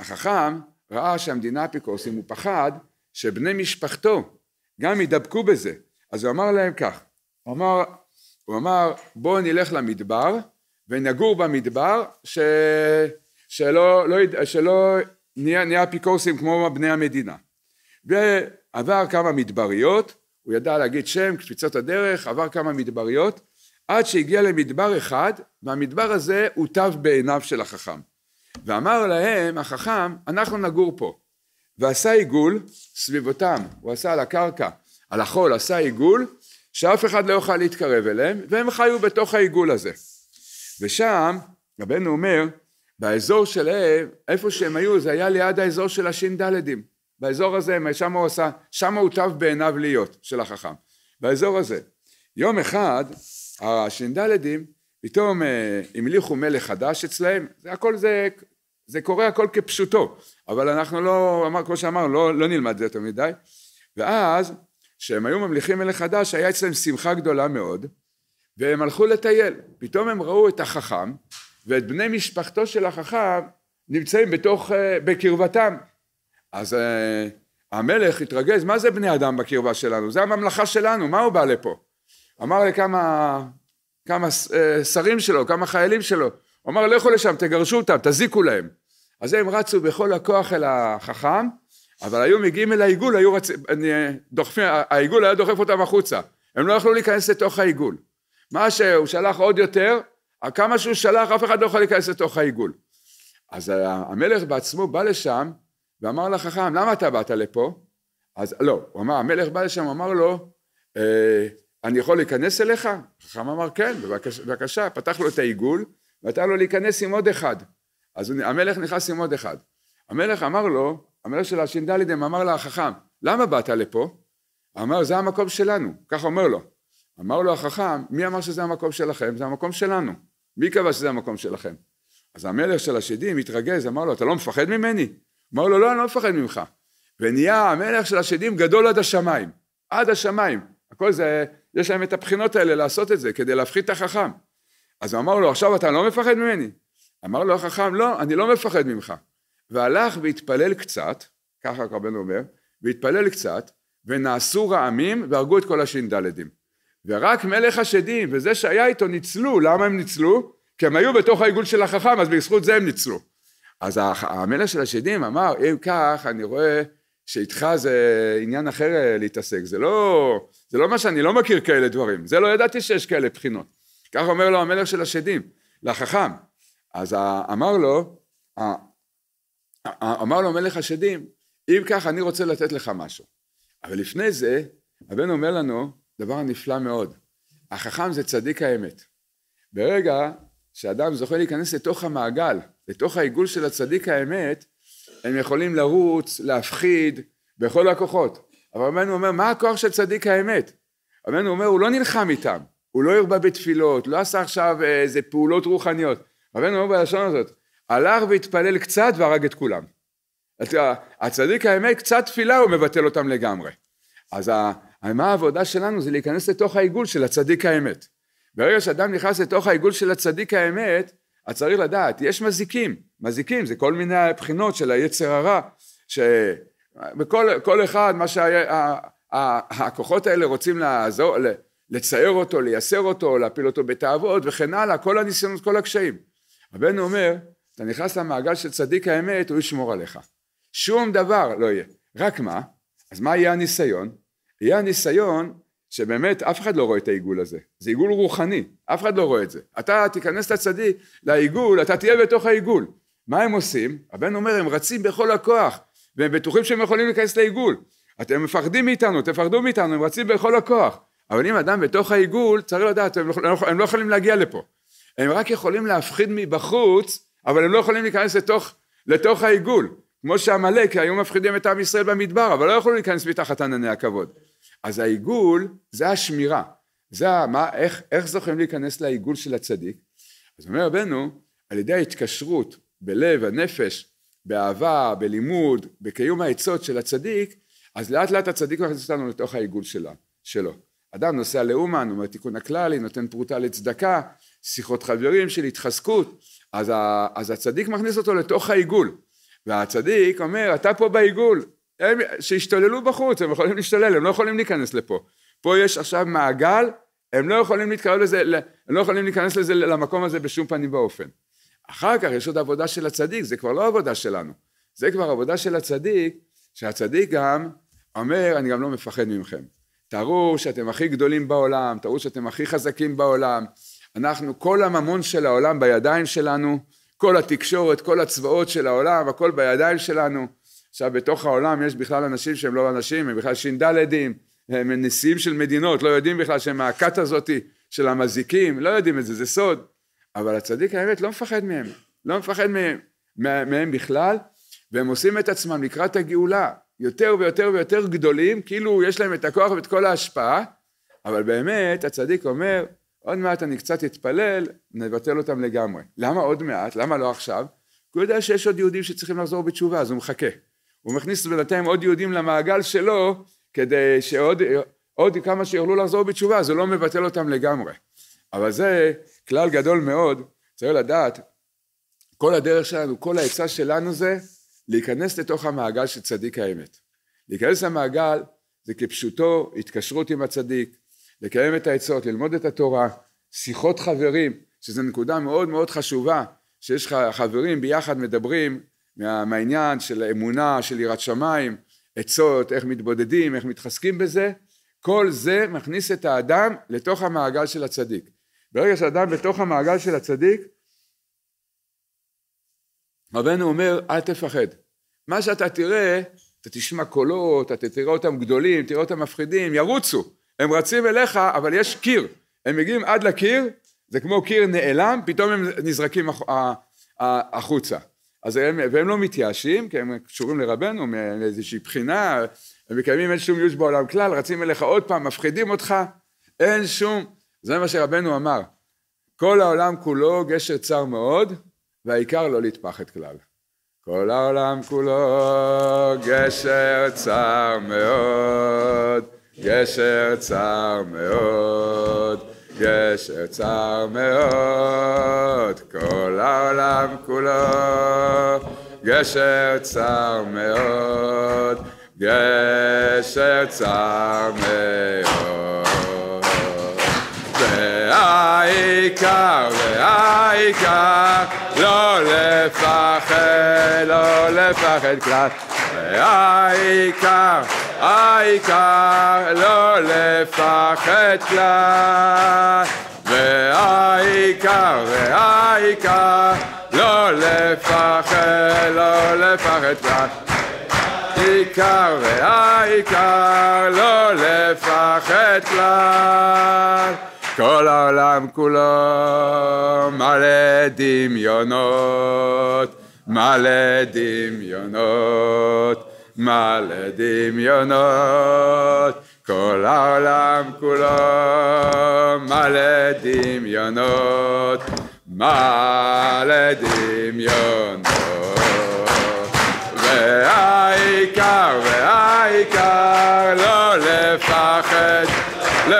Speaker 1: החכם ראה שהמדינה אפיקורסים הוא פחד שבני משפחתו גם ידבקו בזה אז הוא אמר להם כך הוא אמר, הוא אמר בואו נלך למדבר ונגור במדבר ש... שלא, לא, שלא נהיה, נהיה אפיקורסים כמו בני המדינה. ועבר כמה מדבריות, הוא ידע להגיד שם, קפיצות הדרך, עבר כמה מדבריות, עד שהגיע למדבר אחד, והמדבר הזה הוטב בעיניו של החכם. ואמר להם החכם, אנחנו נגור פה. ועשה עיגול סביבותם, הוא עשה על הקרקע, על החול, עשה עיגול, שאף אחד לא יוכל להתקרב אליהם, והם חיו בתוך העיגול הזה. ושם, רבנו אומר, באזור שלהם, איפה שהם היו, זה היה ליד האזור של הש"דדים. באזור הזה, שם הוא עשה, שם הוא טב בעיניו להיות, של החכם. באזור הזה. יום אחד, הש"דדים, פתאום אה, המליכו מלך חדש אצלהם, זה הכל זה, זה קורה הכל כפשוטו, אבל אנחנו לא, כמו שאמרנו, לא, לא נלמד את זה יותר מדי, ואז, כשהם היו ממליכים מלך חדש, היה אצלם שמחה גדולה מאוד, והם הלכו לטייל, פתאום הם ראו את החכם, ואת בני משפחתו של החכם נמצאים בתוך, אה, בקרבתם. אז אה, המלך התרגז, מה זה בני אדם בקרבה שלנו? זה הממלכה שלנו, מה הוא בא לפה? אמר לכמה כמה אה, שרים שלו, כמה חיילים שלו, הוא אמר לכו לשם, תגרשו אותם, תזיקו להם. אז הם רצו בכל הכוח אל החכם, אבל היו מגיעים אל העיגול, היו רצ... דוחפים, העיגול היה דוחף אותם החוצה, הם לא יכלו להיכנס לתוך העיגול. מה שהוא שלח עוד יותר, כמה שהוא שלח אף אחד לא יכול להיכנס לתוך העיגול. אז המלך בעצמו בא לשם ואמר לחכם למה אתה באת לפה? אז לא, הוא אמר המלך בא לשם, אמר לו אה, אני יכול להיכנס אליך? החכם אמר כן בבקשה, בבקשה, פתח לו את העיגול ונתן לו להיכנס עם עוד אחד אז המלך נכנס עם עוד אחד המלך אמר לו, המלך של הש"דלם אמר לחכם למה באת לפה? אמר זה המקום שלנו, ככה אומר לו אמר לו החכם מי אמר שזה המקום שלכם? זה המקום שלנו מי קבע שזה המקום שלכם? אז המלך של השדים התרגז, אמר לו, אתה לא מפחד ממני? אמר לו, לא, אני לא מפחד ממך. ונהיה המלך של השדים גדול עד השמיים, עד השמיים. הכל זה, יש להם את הבחינות האלה לעשות את זה, כדי להפחית את החכם. אז הוא אמר לו, עכשיו אתה לא מפחד ממני? אמר לו החכם, לא, אני לא מפחד ממך. והלך והתפלל קצת, ככה רבנו אומר, והתפלל קצת, ונעשו רעמים והרגו את כל הש"דדים. ורק מלך השדים וזה שהיה איתו ניצלו, למה הם ניצלו? כי הם היו בתוך העיגול של החכם, אז בזכות זה הם ניצלו. אז המלך של השדים אמר, אם כך, אני רואה שאיתך זה עניין אחר אה, להתעסק, זה לא, זה לא מה שאני לא מכיר כאלה דברים, זה לא ידעתי שיש כאלה בחינות. כך אומר לו המלך של השדים, לחכם. אז אמר לו, אמר לו מלך השדים, אם כך אני רוצה לתת לך משהו. אבל לפני זה, הבן אומר לנו, דבר נפלא מאוד. החכם זה צדיק האמת. ברגע שאדם זוכה להיכנס לתוך המעגל, לתוך העיגול של הצדיק האמת, הם יכולים לרוץ, להפחיד, בכל הכוחות. אבל רבנו אומר, מה הכוח של צדיק האמת? רבנו אומר, הוא לא נלחם איתם, הוא לא הרבה בתפילות, לא עשה עכשיו איזה פעולות רוחניות. רבנו אומר בלשון הזאת, הלך והתפלל קצת והרג את כולם. הצדיק האמת, קצת תפילה הוא מבטל אותם לגמרי. אז מה העבודה שלנו זה להיכנס לתוך העיגול של הצדיק האמת. ברגע שאדם נכנס לתוך העיגול של הצדיק האמת, אז צריך לדעת, יש מזיקים, מזיקים זה כל מיני בחינות של היצר הרע, שבכל אחד מה שהכוחות האלה רוצים לעזור, לצייר אותו, לייסר אותו, להפיל אותו בתאוות וכן הלאה, כל הניסיונות, כל הקשיים. רבנו אומר, אתה נכנס למעגל של צדיק האמת, הוא ישמור עליך. שום דבר לא יהיה. רק מה? אז מה יהיה הניסיון? יהיה הניסיון שבאמת אף אחד לא רואה את העיגול הזה, זה עיגול רוחני, אף אחד לא רואה את זה. אתה תיכנס לצדיק, לעיגול, אתה תהיה בתוך העיגול. מה הם עושים? הבן אומר, הם רצים בכל הכוח, והם בטוחים שהם יכולים להיכנס לעיגול. אתם מפחדים מאיתנו, תפחדו מאיתנו, הם רצים בכל הכוח. אבל אם אדם בתוך העיגול, צריך לדעת, הם לא, הם לא יכולים להגיע לפה. הם רק יכולים להפחיד מבחוץ, אבל הם לא יכולים להיכנס לתוך, לתוך העיגול. כמו שעמלק היו מפחידים את עם ישראל במדבר, אבל לא יכולו להיכנס מתחת ענני הכבוד. אז העיגול זה השמירה. זה מה, איך, איך זוכים להיכנס לעיגול של הצדיק? אז אומר רבנו, על ידי ההתקשרות בלב, הנפש, באהבה, בלימוד, בקיום העצות של הצדיק, אז לאט לאט הצדיק מכניס אותנו לתוך העיגול שלה, שלו. אדם נוסע לאומן, אומר תיקון הכללי, נותן פרוטה לצדקה, שיחות חברים של התחזקות, אז, ה, אז הצדיק מכניס אותו לתוך העיגול. והצדיק אומר, אתה פה בעיגול, הם שישתוללו בחוץ, הם יכולים להשתולל, הם לא יכולים להיכנס לפה. פה יש עכשיו מעגל, הם לא יכולים להתקרב לזה, הם לא יכולים להיכנס לזה, למקום הזה בשום פנים ואופן. אחר כך יש עוד עבודה של הצדיק, זה כבר לא עבודה שלנו, זה כבר עבודה של הצדיק, שהצדיק גם אומר, אני גם לא מפחד מכם. תראו שאתם הכי גדולים בעולם, תראו שאתם הכי חזקים בעולם, אנחנו, כל הממון של העולם בידיים שלנו, כל התקשורת, כל הצבאות של העולם, הכל בידיים שלנו. עכשיו בתוך העולם יש בכלל אנשים שהם לא אנשים, הם בכלל ש"דים, הם נשיאים של מדינות, לא יודעים בכלל שהם מהכת הזאתי של המזיקים, לא יודעים את זה, זה סוד. אבל הצדיק האמת לא מפחד מהם, לא מפחד מהם, מהם בכלל, והם עושים את עצמם לקראת הגאולה יותר ויותר ויותר גדולים, כאילו יש להם את הכוח ואת כל ההשפעה, אבל באמת הצדיק אומר, עוד מעט אני קצת אתפלל, נבטל אותם לגמרי. למה עוד מעט? למה לא עכשיו? כי הוא יודע שיש עוד יהודים שצריכים לחזור בתשובה, אז הוא מחכה. הוא מכניס בינתיים עוד יהודים למעגל שלו, כדי שעוד עוד כמה שיוכלו לחזור בתשובה, הוא לא מבטל אותם לגמרי. אבל זה כלל גדול מאוד, צריך לדעת, כל הדרך שלנו, כל העצה שלנו זה להיכנס לתוך המעגל של צדיק האמת. להיכנס למעגל זה כפשוטו התקשרות עם הצדיק, לקיים את העצות, ללמוד את התורה, שיחות חברים, שזו נקודה מאוד מאוד חשובה, שיש לך חברים ביחד מדברים מה, מהעניין של האמונה, של יראת שמיים, עצות, איך מתבודדים, איך מתחזקים בזה, כל זה מכניס את האדם לתוך המעגל של הצדיק. ברגע שאדם בתוך המעגל של הצדיק, רבנו אומר אל תפחד. מה שאתה תראה, אתה תשמע קולות, אתה תראה אותם גדולים, תראה אותם מפחידים, ירוצו. הם רצים אליך, אבל יש קיר. הם מגיעים עד לקיר, זה כמו קיר נעלם, פתאום הם נזרקים החוצה. אז הם, והם לא מתייאשים, כי הם קשורים לרבנו מאיזושהי בחינה, הם מקיימים אין שום ייאוש בעולם כלל, רצים אליך עוד פעם, מפחידים אותך, אין שום, זה מה שרבנו אמר. כל העולם כולו גשר צר מאוד, והעיקר לא להתפחד כלל. כל העולם כולו גשר צר מאוד, גשר צר מאוד, גשר צר מאוד, כל העולם כולו גשר צר מאוד, גשר צר מאוד. והעיקר, והעיקר, לא לפחד, לא לפחד כלל. והעיקר, העיקר לא לפחד כלל, והעיקר, והעיקר לא לפחד, לא לפחד כלל. העיקר והעיקר לא לפחד כלל. כל העולם כולו מלא דמיונות, מלא דמיונות. מלא דמיונות, כל העולם כולו מלא דמיונות, מלא דמיונות.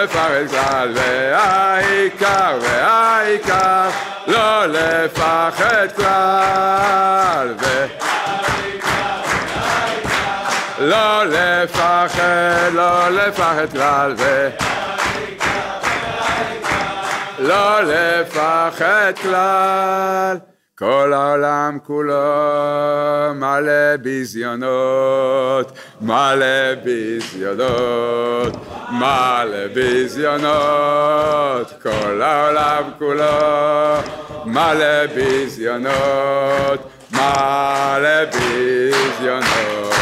Speaker 1: לפחד כלל, והעיקר, והעיקר לא לפחד כלל. לא לפחד, לא לפחד כלל ו... לא לפחד כלל, כל העולם כולו מלא ביזיונות, מלא ביזיונות, מלא ביזיונות, כל העולם כולו מלא ביזיונות, מלא ביזיונות.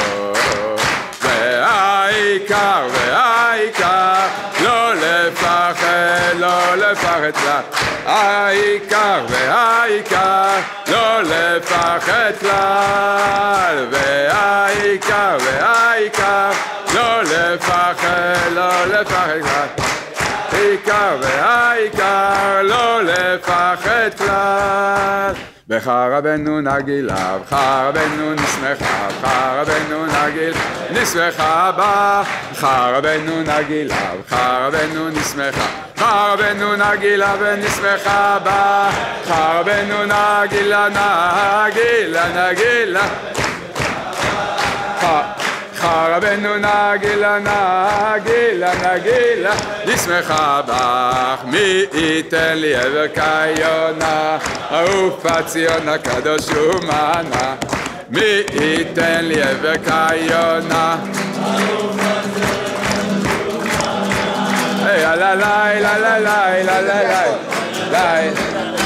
Speaker 1: והעיקר, והעיקר, לא לפחד, לא לפחד כלל. העיקר והעיקר, לא לפחד כלל. והעיקר והעיקר, לא לפחד, לא לפחד כלל. עיקר והעיקר, לא לפחד כלל. בחרא בן נון הגיליו, חרא בן נון נסמכה, חרא בן נון הגיל, נסמכה בה, חרא בן נון הגיליו, חרא בן נון נסמכה, חרא בן נון הגילה ונסמכה בה, חרא בן נון הגילה נגילה נגילה רבנו נגילה נגילה נגילה נשמחה בך מי ייתן לי עבר כיונה? אהוב ציון הקדוש ומנה. מי ייתן לי עבר כיונה? היי לה לה לה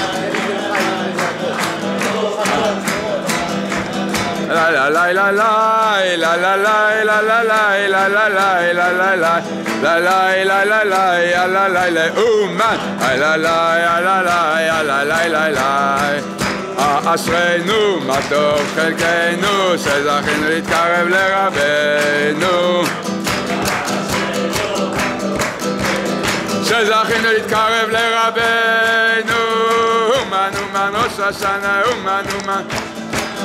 Speaker 1: אשרנו מה טוב חלקנו שזכינו להתקרב לרבנו שזכינו להתקרב לרבנו אומן אומן ראש השנה אומן אומן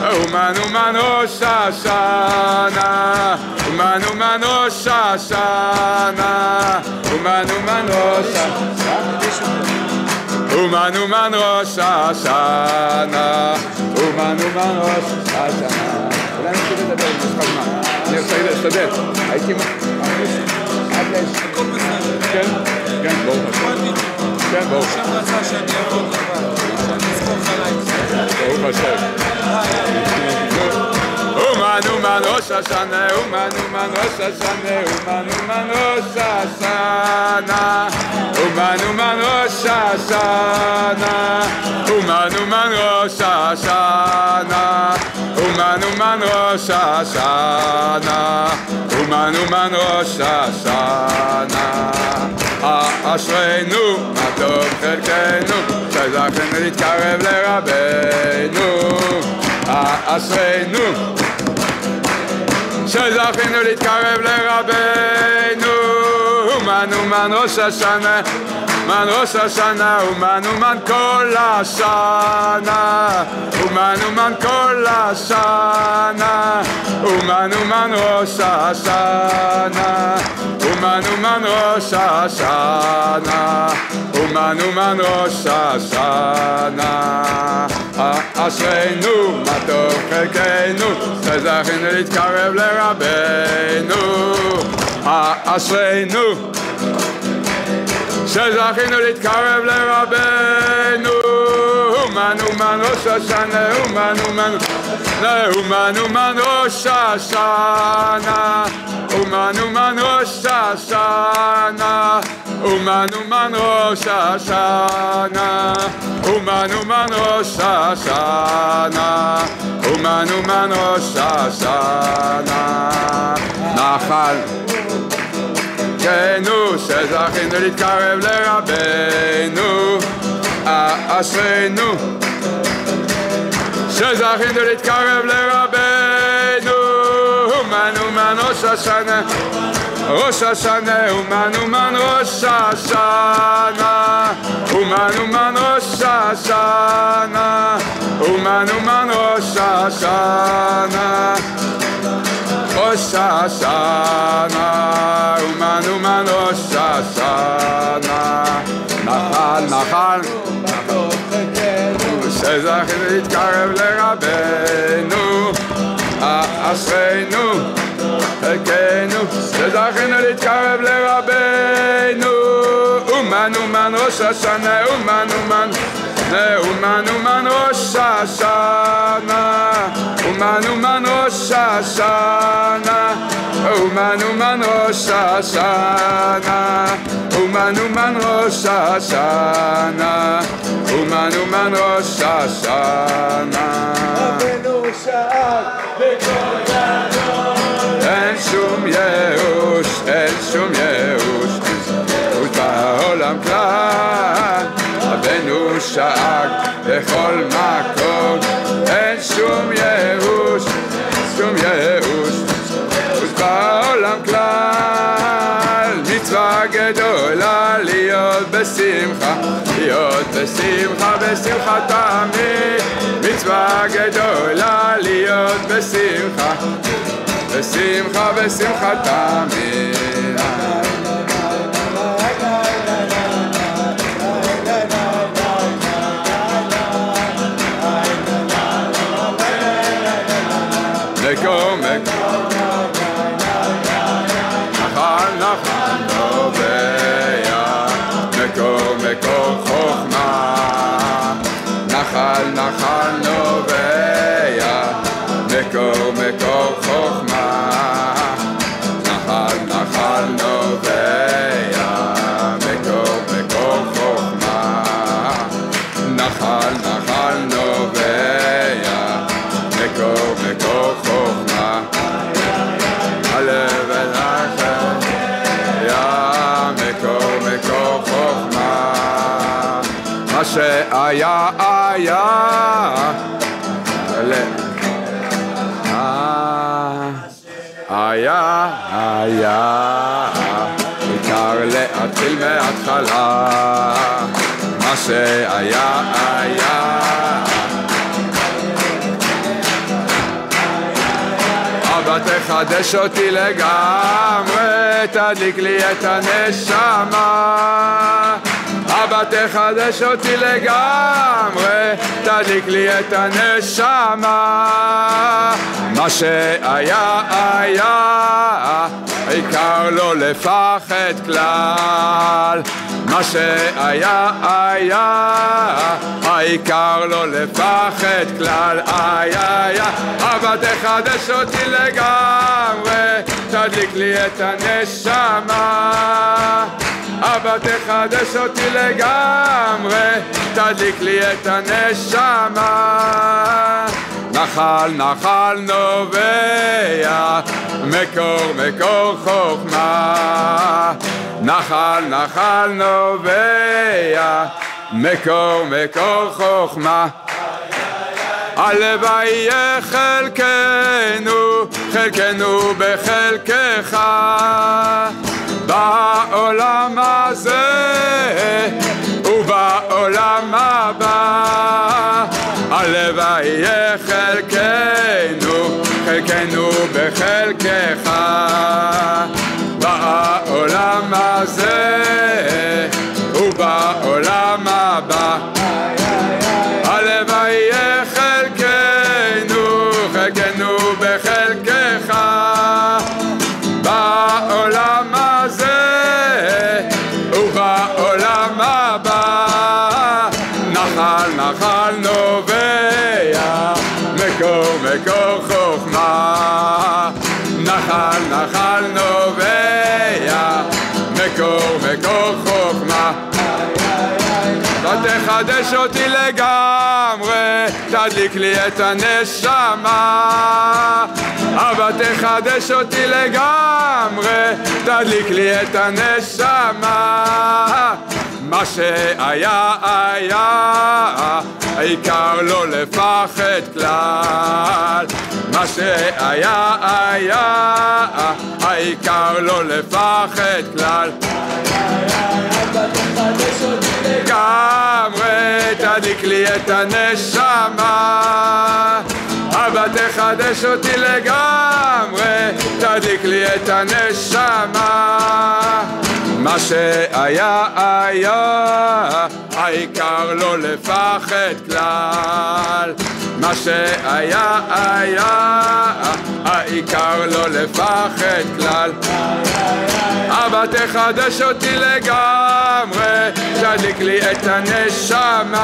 Speaker 1: Umanu mano shashana Umanu mano shashana Umanu mano shashana Umanu mano shashana Umanu mano shashana אולי אני רוצה לדבר עם משחק מה אני רוצה להסתדר הייתי מרגיש עד ל... כן, כן, ברור. כן, ברור. myself. Uman, uman, osasana, uman, uman, osasana, uman, uman, osasana, uman, uman, osasana, uman, uman, osasana, uman, uman, uman, uman, osasana. אשרינו, מה טוב חלקנו, שזכינו להתקרב לרבנו. אשרינו, שזכינו להתקרב לרבנו. אומן אומן ראש השנה, אומן ראש השנה, אומן אומן כל השנה. אומן אומן כל השנה, אומן אומן ראש השנה. Uman Uman Rosh Hashanah Uman Uman Rosh Hashanah Ashreinu Matov Chelkeinu Tezachin Litkarev Lerabeinu Ashreinu Tezachin Litkarev Lerabeinu humano, humano, Shoshana, humano, humano, humano, humano, Shoshana, humano, humano, Shoshana, humano, humano, Shoshana, humano, humano, Shoshana, humano, humano, Shoshana, נחל. זכינו שזכינו להתקרב לרבנו אשרינו שזכינו להתקרב לרבנו אומן אומן ראש השנה ראש השנה אומן אומן ראש השנה אומן אומן ראש השנה אומן אומן ראש השנה ראש השנה אומן אומן ראש השנה נחל נחל שזכינו להתקרב לרבנו אשרינו, חלקנו, שזכינו להתקרב לרבנו. אומן אומן ראש השנה, אומן אומן, אומן אומן ראש השנה אומן אומן ראש השנה אומן אומן ראש השנה אומן אומן ראש השנה אומן אומן ראש השנה אין שום ייאוש, אין שום ייאוש, ייאוש בעולם כלל, רבנו שאג בכל מקום, אין שום ייאוש, שום ייאוש, ייאוש בעולם כלל, מצווה גדולה להיות בשמחה, להיות בשמחה, בשמחה תמיד, מצווה גדולה להיות בשמחה בשמחה בשמחה תמיד מקום מקום חוכמה. נחל נחל נובע שהיה היה היה, היה, עיקר להתחיל מההתחלה, מה שהיה, היה. אבא תחדש אותי לגמרי, תדליק לי את הנשמה. אבא תחדש אותי לגמרי, תדליק לי את הנשמה. מה שהיה היה, העיקר לא לפחד כלל. מה שהיה היה, העיקר לא לפחד כלל. איי איי איי, אבא תחדש אותי לגמרי, תדליק לי את הנשמה. אבא תחדש אותי לגמרי, תדליק לי את הנשמה. נחל נחל נובע, מקור מקור חוכמה. נחל נחל נובע, מקור מקור חוכמה. הלוואי יהיה חלקנו, חלקנו בחלקך. בעולם הזה ובעולם הבא. הלוואי יהיה חלקנו, חלקנו בחלקך. בעולם הזה ובעולם הבא תדליק לי את אבא תחדש אותי לגמרי, תדליק לי את הנשמה. מה שהיה היה, העיקר לא לפחד כלל. מה שהיה היה, העיקר לא לפחד כלל. לגמרי תדליק לי את הנשמה אבא תחדש אותי לגמרי תדליק לי את הנשמה מה שהיה היה העיקר לא לפחד כלל מה שהיה היה, העיקר לא לפחד כלל. אבא תחדש אותי לגמרי, תדליק לי את הנשמה.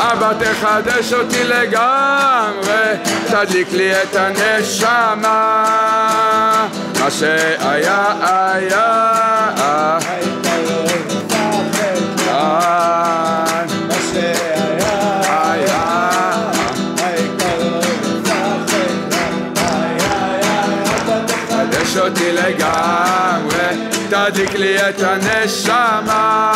Speaker 1: אבא תחדש אותי לגמרי, תדליק לי את הנשמה. מה שהיה היה, אותי לגמרי, תדליק לי את הנשמה.